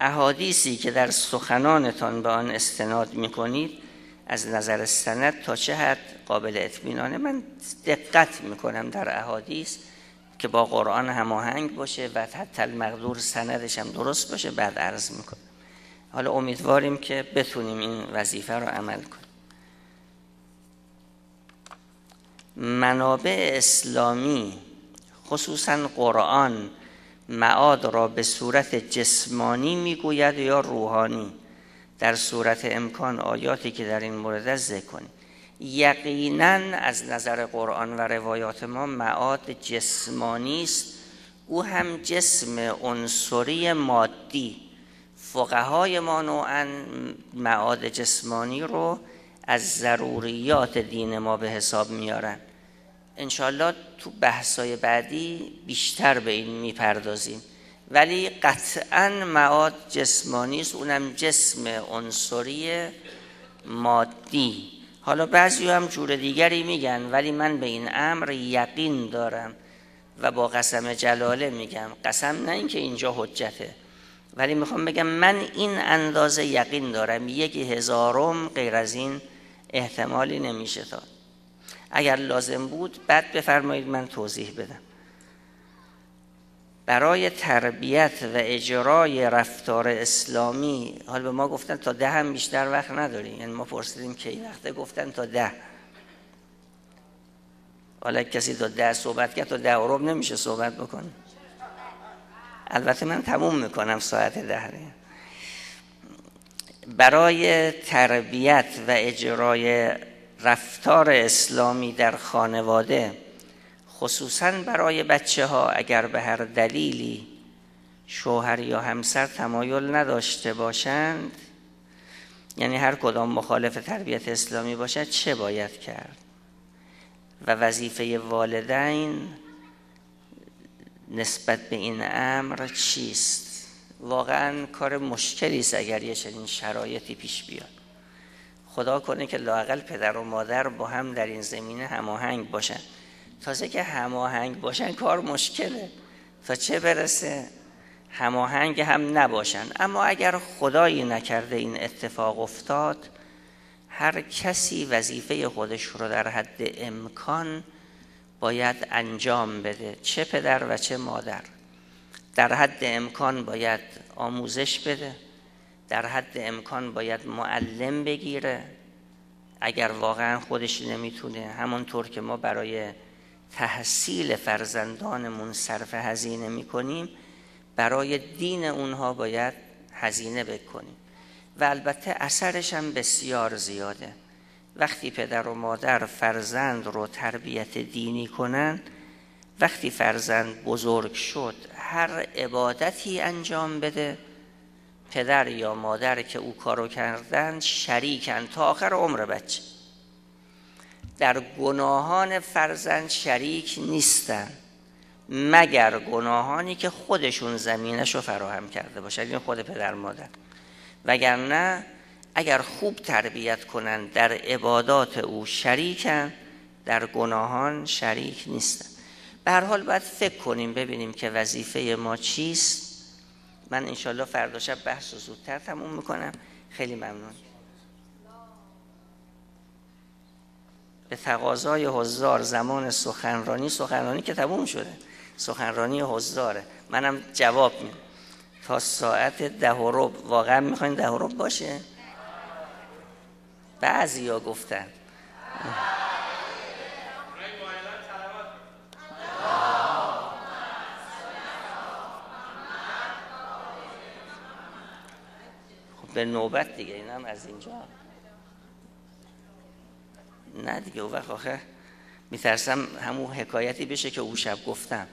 احادیثی که در سخنانتان به آن استناد می‌کنید از نظر سند تا چه حد قابل اطمینانه؟ من دقت می‌کنم در احادیث که با قرآن هماهنگ باشه و حتی المقدور سندش هم درست باشه بعد عرض می‌کنم. حالا امیدواریم که بتونیم این وظیفه رو عمل کنیم. منابع اسلامی خصوصا قرآن معاد را به صورت جسمانی می‌گوید یا روحانی؟ در صورت امکان آیاتی که در این مورد ذکر کنیم. یقینا از نظر قرآن و روایات ما معاد جسمانی است. او هم جسم عنصری مادی. فقهای ما نوعا معاد جسمانی رو از ضروریات دین ما به حساب میارن. انشالله تو بحثای بعدی بیشتر به این می‌پردازیم. ولی قطعا معاد جسمانی است. اونم جسم عنصری مادی. حالا بعضی هم جور دیگری میگن ولی من به این امر یقین دارم و با قسم جلاله میگم. قسم نه اینکه اینجا حجته ولی می‌خوام بگم من این اندازه یقین دارم. یک هزارم غیر از این احتمالی نمیشه تا. اگر لازم بود بعد بفرمایید من توضیح بدم. برای تربیت و اجرای رفتار اسلامی حال به ما گفتن تا ده هم بیشتر وقت نداریم. یعنی ما پرسیدیم که این وقته گفتن تا ده. حالا کسی تا ده صحبت کرد تا ده عرب نمیشه صحبت بکنه. البته من تموم می‌کنم ساعت ده برای تربیت و اجرای رفتار اسلامی در خانواده خصوصا برای بچه ها اگر به هر دلیلی شوهر یا همسر تمایل نداشته باشند یعنی هر کدام مخالف تربیت اسلامی باشد چه باید کرد؟ و وظیفه والدین نسبت به این امر چیست؟ واقعا کار مشکلی است اگر یه چنین شرایطی پیش بیاد. خدا کنه که لاقل پدر و مادر با هم در این زمینه هماهنگ باشن. تازه که هماهنگ باشن کار مشکله. تا چه برسه؟ هماهنگ هم نباشن. اما اگر خدایی نکرده این اتفاق افتاد هر کسی وظیفه خودش رو در حد امکان باید انجام بده. چه پدر و چه مادر. در حد امکان باید آموزش بده. در حد امکان باید معلم بگیره. اگر واقعا خودش نمی‌تونه همونطور که ما برای تحصیل فرزندانمون صرف هزینه می‌کنیم برای دین اونها باید هزینه بکنیم. و البته اثرش هم بسیار زیاده. وقتی پدر و مادر فرزند رو تربیت دینی کنن وقتی فرزند بزرگ شد هر عبادتی انجام بده پدر یا مادر که او کارو کردن شریکن تا آخر عمر بچه. در گناهان فرزند شریک نیستن مگر گناهانی که خودشون زمینش رو فراهم کرده باشن. این خود پدر مادر. وگرنه اگر خوب تربیت کنند در عبادات او شریکن در گناهان شریک نیستن. به هر حال باید فکر کنیم ببینیم که وظیفه ما چیست. من انشالله فردا شب بحث و زودتر تموم می‌کنم. خیلی ممنون. به تقاضای حضار زمان سخنرانی سخنرانی که تموم شده. سخنرانی حضاره. منم جواب میدم. تا ساعت ده و واقعا می‌خواین ده و باشه؟ بعضی ها گفتن. خب به نوبت دیگه اینم از اینجا. نه دیگه او وقت آخه میترسم همون حکایتی بشه که او شب گفتم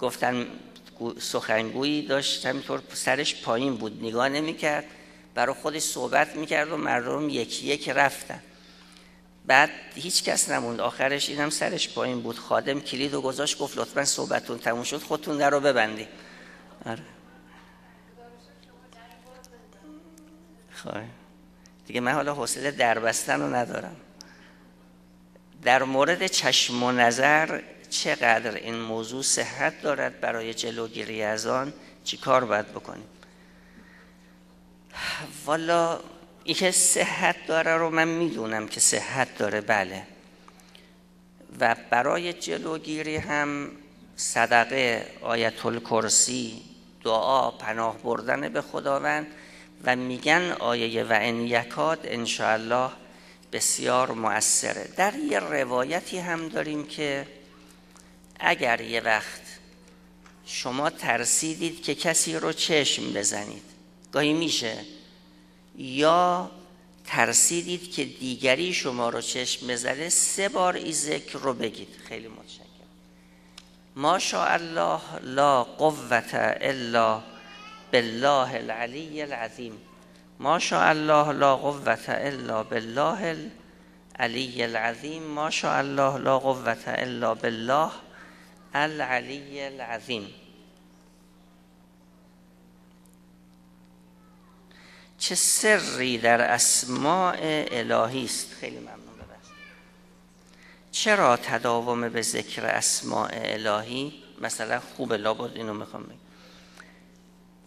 گفتن سخنگویی داشت همینطور سرش پایین بود نگاه نمی‌کرد برای خودش صحبت می‌کرد و مردم یکی یک رفتن بعد هیچ کس نموند آخرش اینم سرش پایین بود خادم کلید و گذاشت گفت لطفا صحبتون تموم شد خودتون در رو ببندی آره. خواهی. خب. دیگه من حالا حوصله دربستن رو ندارم در مورد چشم و نظر چقدر این موضوع صحت دارد برای جلوگیری از آن چی کار باید بکنیم؟ والا این که صحت داره رو من می‌دونم که صحت داره بله. و برای جلوگیری هم صدقه آیت الکرسی دعا پناه بردن به خداوند و میگن آیه و ان یکاد انشاءالله بسیار مؤثره در یه روایتی هم داریم که اگر یه وقت شما ترسیدید که کسی رو چشم بزنید گاهی میشه یا ترسیدید که دیگری شما رو چشم بزنه سه بار این ذکر رو بگید. خیلی متشکرم. ما شاء الله لا قوت الا بالله العلی العظیم. ما شاء الله لا قوت الا بالله العلی العظیم. ما شاء الله لا قوت الا بالله العلی العظیم. چه سری در اسماع الهی است؟ خیلی ممنون ببخشید. چرا تداوم به ذکر اسماع الهی؟ مثلا خوب لابد اینو می‌خوام بگم.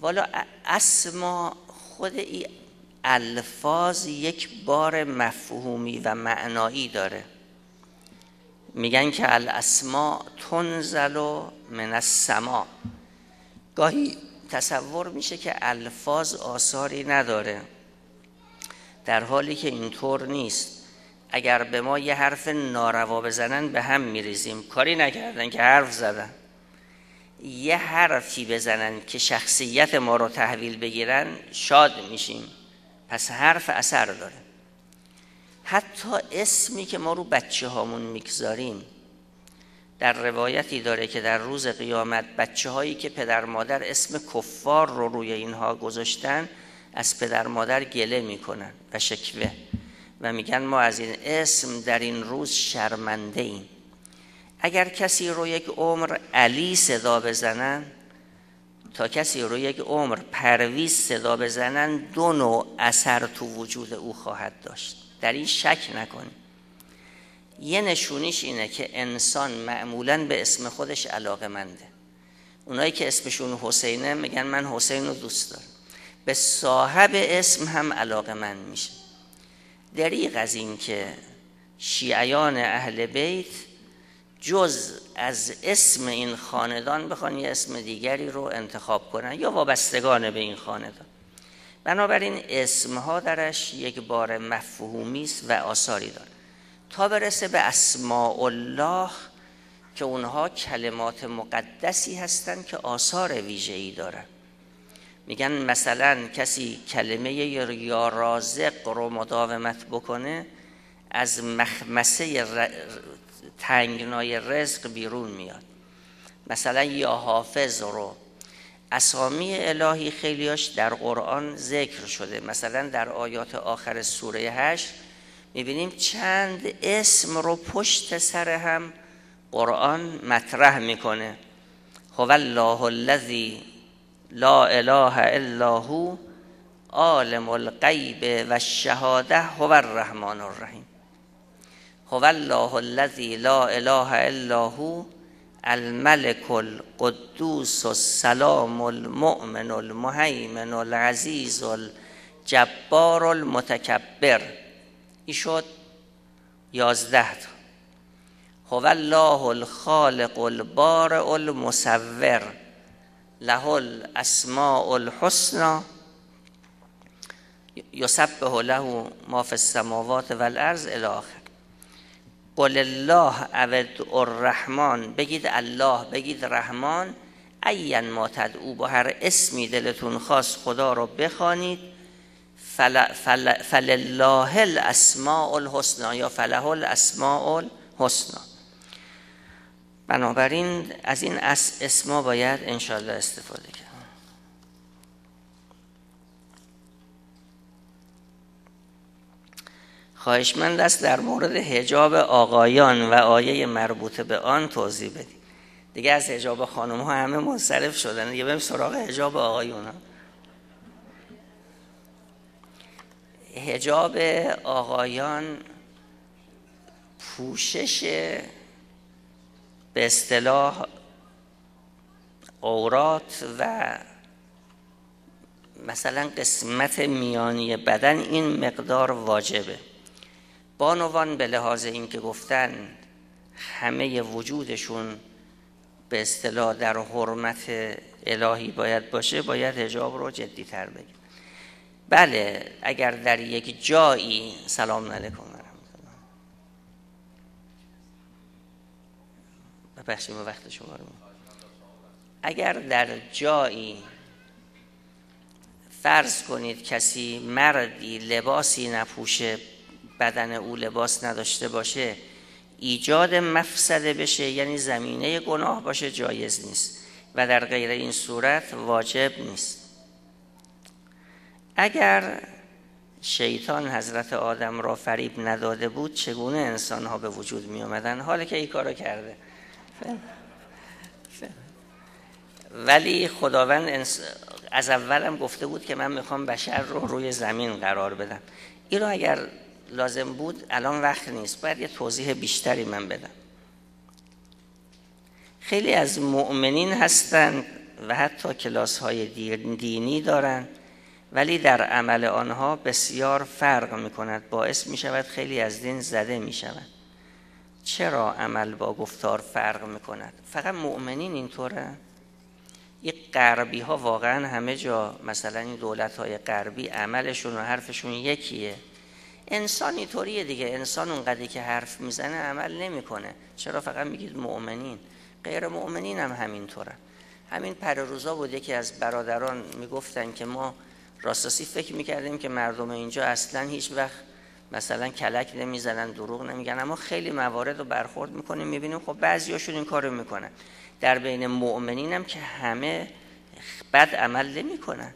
والا اسما خود ای الفاظ یک بار مفهومی و معنایی داره. میگن که الاسماء تنزل من السما. گاهی تصور میشه که الفاظ آثاری نداره در حالی که اینطور نیست. اگر به ما یه حرف ناروا بزنن به هم میریزیم. کاری نکردن که حرف زدن. یه حرفی بزنن که شخصیت ما رو تحویل بگیرن شاد میشیم. پس حرف اثر داره. حتی اسمی که ما رو بچه هامون می‌گذاریم در روایتی داره که در روز قیامت بچه هایی که پدر مادر اسم کفار رو روی اینها گذاشتن از پدر مادر گله می‌کنن و شکوه. و میگن ما از این اسم در این روز شرمنده ایم اگر کسی رو یک عمر علی صدا بزنن تا کسی رو یک عمر پرویز صدا بزنن دو نوع اثر تو وجود او خواهد داشت. در این شک نکنید یه نشونیش اینه که انسان معمولا به اسم خودش علاقه منده اونایی که اسمشون حسینه میگن من حسین رو دوست دارم. به صاحب اسم هم علاقه من میشه. دریغ از این که شیعیان اهل بیت جز از اسم این خاندان بخوان یه اسم دیگری رو انتخاب کنن یا وابستگان به این خاندان. بنابراین اسمها درش یک بار مفهومی است و آثاری داره تا برسه به اسماء الله که اونها کلمات مقدسی هستند که آثار ویژه‌ای دارن. میگن مثلا کسی کلمه یا رازق رو مداومت بکنه از مخمسه تنگنای رزق بیرون میاد. مثلا یا حافظ رو. اسامی الهی خیلیاش در قرآن ذکر شده. مثلا در آیات آخر سوره هشت می‌بینیم چند اسم رو پشت سر هم قرآن مطرح می‌کنه. هو الله الذی لا اله الا هو عالم الغیب و الشهاده هو الرحمن الرحیم. هو الله الذی لا اله الا هو الملك القدوس السلام المؤمن المهیمن العزیز الجبار المتکبر. این شد یازده تا. هو الله الخالق البارع المصور له الاسماء الحسنى یسبح له ما فی السماوات والارض الى آخر. قل الله او الرحمن. بگید الله بگید رحمان. این ما تدعو با هر اسمی دلتون خواست خدا رو بخوانید. فل فل فلله الاسماء الحسنا یا فله الاسماء الحسنا بنابراین از این اسما باید انشالله استفاده کرد. خواهشمند است در مورد حجاب آقایان و آیه مربوط به آن توضیح بدید دیگه از حجاب خانم ها همه منصرف شدن. دیگه بریم سراغ حجاب آقایون حجاب آقایان پوشش به اصطلاح اورات و مثلا قسمت میانی بدن این مقدار واجبه. بانوان به لحاظ این که گفتن همه وجودشون به اصطلاح در حرمت الهی باید باشه باید هجاب رو جدی تر بگیم بله اگر در یک جایی سلام علیکم ببخشید وقت شما رو اگر در جایی فرض کنید کسی مردی لباسی نپوشه بدن او لباس نداشته باشه ایجاد مفسده بشه یعنی زمینه گناه باشه جایز نیست. و در غیر این صورت واجب نیست. اگر شیطان حضرت آدم را فریب نداده بود چگونه انسان ها به وجود می آمدن حالا که این کارو کرده. ولی خداوند از اولم گفته بود که من می‌خوام بشر رو روی زمین قرار بدم. این رو اگر لازم بود الان وقت نیست. باید یه توضیح بیشتری من بدم. خیلی از مؤمنین هستند و حتی کلاس های دینی دارند ولی در عمل آنها بسیار فرق می کند باعث می شود خیلی از دین زده می شود چرا عمل با گفتار فرق می کند فقط مؤمنین اینطوره؟ این غربی ها واقعا همه جا مثلا این دولت های غربی عملشون و حرفشون یکیه. انسان اینطوریه دیگه. انسان اونقدری که حرف می‌زنه عمل نمی‌کنه. چرا فقط میگید مؤمنین؟ غیر مؤمنین هم همینطوره. همین پر روزا بود یکی از برادران می‌گفتن که ما راستاسی فکر می‌کردیم که مردم اینجا اصلا هیچ وقت مثلا کلک نمی‌زنن دروغ نمیگن. اما خیلی موارد رو برخورد می‌کنیم می‌بینیم خب بعضیاشون این کارو می‌کنن. در بین مؤمنین هم که همه بد عمل نمی‌کنن.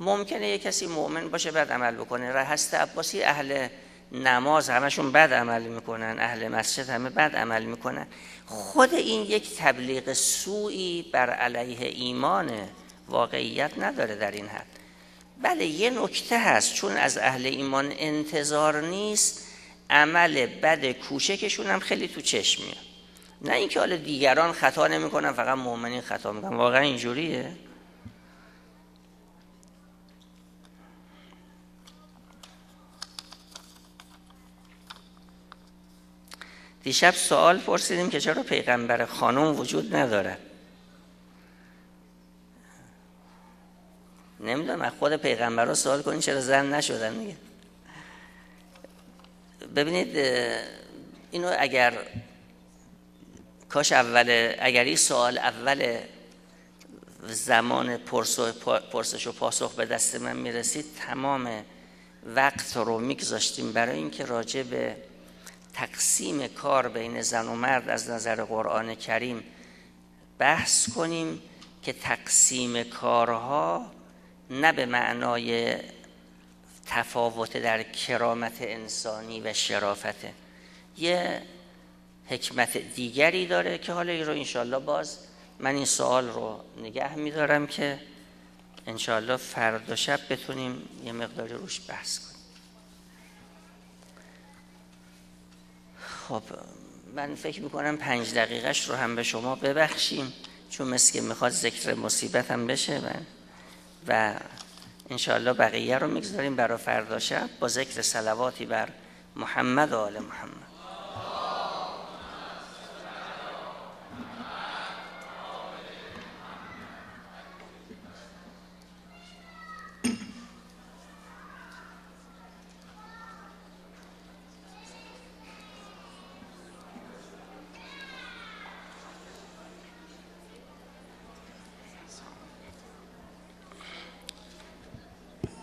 ممکنه یه کسی مؤمن باشه بد عمل بکنه. هست عباسی اهل نماز همشون بد عمل می‌کنن اهل مسجد همه بد عمل می‌کنن. خود این یک تبلیغ سوی بر علیه ایمان واقعیت نداره در این حد. بله یه نکته هست. چون از اهل ایمان انتظار نیست عمل بد کوشکشون هم خیلی تو چشم میاد. نه اینکه حالا دیگران خطا نمی‌کنن فقط مؤمنین خطا می‌کنن. واقعا اینجوریه. دیشب سوال پرسیدیم که چرا پیغمبر خانم وجود نداره؟ نمی‌دونم از خود پیغمبر رو سوال کنین چرا زن نشدن دیگه. ببینید اینو اگر کاش اول اگر این سوال اول زمان پرسش و پاسخ به دست من می‌رسید تمام وقت رو میگذاشتیم برای اینکه راجع به تقسیم کار بین زن و مرد از نظر قرآن کریم بحث کنیم که تقسیم کارها نه به معنای تفاوت در کرامت انسانی و شرافته. یه حکمت دیگری داره که حالا این رو انشالله باز من این سوال رو نگه میدارم که انشالله فردا شب بتونیم یه مقداری روش بحث کنیم. خب من فکر می‌کنم پنج دقیقهش رو هم به شما ببخشیم چون مثل که می‌خواد ذکر مصیبت هم بشه من و انشاءالله بقیه رو می‌گذاریم برای فردا شب با ذکر سلواتی بر محمد و آل محمد.